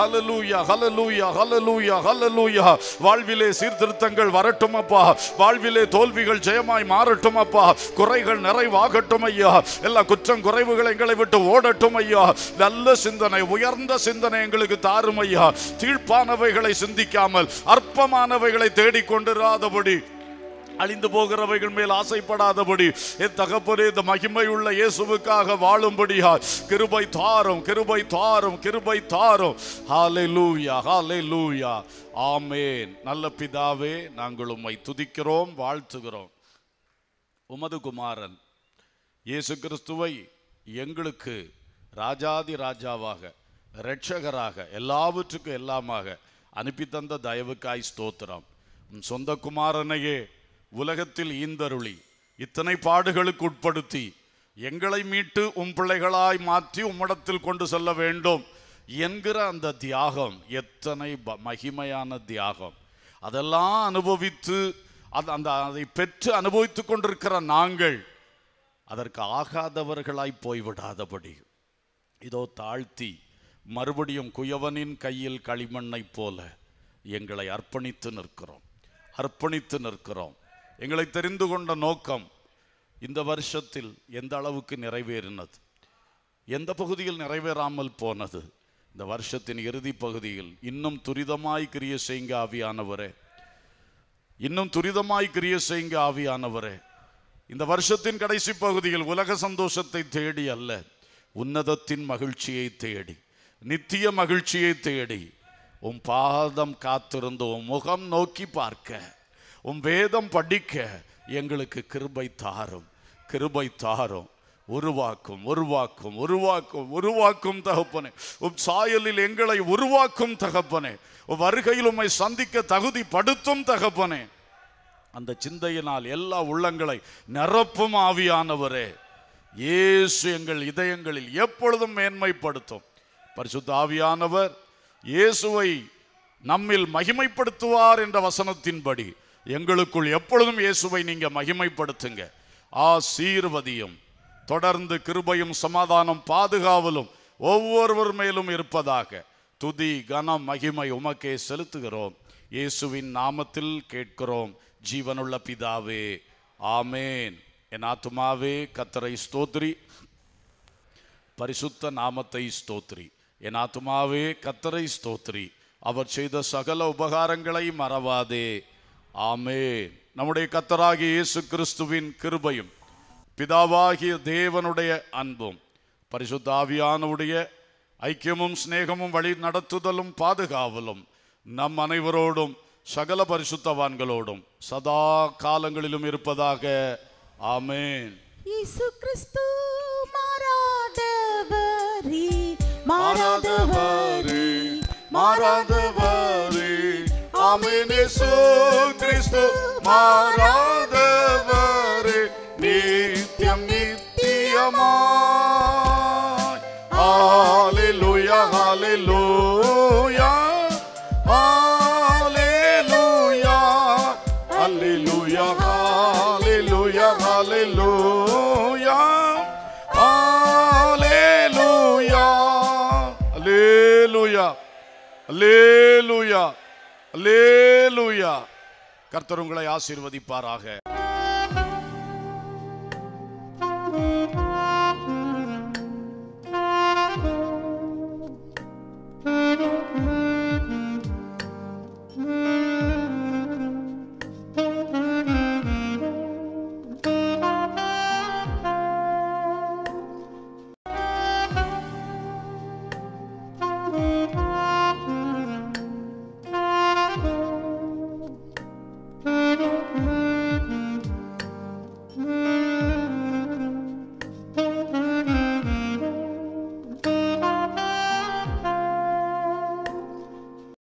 ஹalleluya ஹalleluya ஹalleluya லூயா வாழ்விலே சீர்திருத்தங்கள் வரட்டும் அப்பா வாழ்விலே தோல்விகள் ஜெயமாய் மாறட்டும் அப்பா குறைகள் நிறைவாகட்டும் ஐயா. எல்லா குற்றம் குறைவுகள் எங்களை விட்டு ஓடட்டும் ஐயா. நல்ல சிந்தனை உயர்ந்த சிந்தனை எங்களுக்கு தாரும் ஐயா. தீழ்ப்பானவைகளை சிந்திக்காமல் அற்பமானவைகளை தேடிக்கொண்டிராதபடி அழிந்து போகிறவைகள் மேல் ஆசைப்படாதபடி என் தகப்பனே இந்த மகிமையுள்ள இயேசுவுக்காக வாழும்படியா கிருபை தாரும் கிருபை தாரும் கிருபை தாரும். ஹாலே லூயா ஹாலே லூயா ஆமேன். நல்ல பிதாவே நாங்கள் உம்மை துதிக்கிறோம் வாழ்த்துகிறோம். உமது குமாரன் இயேசு கிறிஸ்துவை எங்களுக்கு ராஜாதி ராஜாவாக இரட்சகராக எல்லாவற்றுக்கும் எல்லாமாக அனுப்பி தந்த தயவுக்காய் ஸ்தோத்திரம். சொந்த குமாரனையே உலகத்தில் ஈந்தருளி இத்தனை பாடுகளுக்கு உட்படுத்தி எங்களை மீட்டு உம் பிள்ளைகளாய் மாற்றி உம்மிடத்தில் கொண்டு செல்ல வேண்டும் என்கிற அந்த தியாகம் எத்தனை ப- மகிமையான தியாகம். அதெல்லாம் அனுபவித்து அது அந்த அதை பெற்று அனுபவித்துக் கொண்டிருக்கிற நாங்கள் அதற்கு ஆகாதவர்களாய் போய்விடாதபடி. இதோ தாழ்த்தி மறுபடியும் குயவனின் கையில் களிமண்ணைப் போல எங்களை அர்ப்பணித்து நிற்கிறோம். அர்ப்பணித்து நிற்கிறோம். எங்களை தெரிந்து கொண்ட நோக்கம் இந்த வருஷத்தில் எந்த அளவுக்கு நிறைவேறினது? எந்த பகுதியில் நிறைவேறாமல் போனது? இந்த வருஷத்தின் இறுதி பகுதியில் இன்னும் துரிதமாய் கிரிய செய்யுங்க ஆவியானவரே. இன்னும் துரிதமாய் கிரிய செய்யுங்க ஆவியானவரே. இந்த வருஷத்தின் கடைசி பகுதியில் உலக சந்தோஷத்தை தேடி அல்ல உன்னதத்தின் மகிழ்ச்சியை தேடி நித்திய மகிழ்ச்சியை தேடி உம் பாதம் காத்திருந்து உம் முகம் நோக்கி பார்க்க உம் வேதம் படிக்க எங்களுக்கு கிருபை தாரும் கிருபை தாரும். உருவாக்கும் உருவாக்கும் உருவாக்கும் உருவாக்கும் தகப்பனே. உம் சாயலில் எங்களை உருவாக்கும் தகப்பனே. உம் வருகையில் உம்மை சந்திக்க தகுதி படுத்தும் தகப்பனே. அந்த சிந்தையினால் எல்லா உள்ளங்களை நிரப்பும் ஆவியானவரே. இயேசு எங்கள் இதயங்களில் எப்பொழுதும் மேன்மைப்படுத்தும். பரிசுத்த ஆவியானவர் இயேசுவை நம்மில் மகிமைப்படுத்துவார் என்ற வசனத்தின்படி எங்களுக்குள் எப்பொழுதும் இயேசுவை நீங்கள் மகிமைப்படுத்துங்க. ஆசீர்வதியும். தொடர்ந்து கிருபையும் சமாதானம் பாதுகாவலும் ஒவ்வொருவர் மேலும் இருப்பதாக துதி கனம் மகிமை உமக்கே செலுத்துகிறோம். இயேசுவின் நாமத்தில் கேட்கிறோம். ஜீவனுள்ள பிதாவே ஆமேன். என் ஆத்துமாவே கத்தரை ஸ்தோத்ரி. பரிசுத்த நாமத்தை ஸ்தோத்ரி. என் ஆத்துமாவே கத்தரை ஸ்தோத்ரி. அவர் செய்த சகல உபகாரங்களை மறவாதே. ஆமேன். நம்முடைய கத்தராகிய இயேசு கிறிஸ்துவின் கிருபையும் பிதாவாகிய தேவனுடைய அன்பும் பரிசுத்த ஆவியானவுடைய ஐக்கியமும் சிநேகமும் வழி நடத்துதலும் பாதுகாவலும் நம் அனைவரோடும் சகல பரிசுத்தவான்களோடும் சதா காலங்களிலும் இருப்பதாக. ஆமேன். இயேசு கிறிஸ்து மாறாதவரே மாறாதவரே. இயேசு கிறிஸ்து நித்தியம் நித்தியமாய் ஹalleluya ஹalleluya ஹalleluya ஹalleluya ஹalleluya ஹalleluya ஹalleluya ஹalleluya அல்லேலூயா அல்லேலூயா கர்த்தர் உங்களை ஆசீர்வதிப்பாராக Mm-hmm.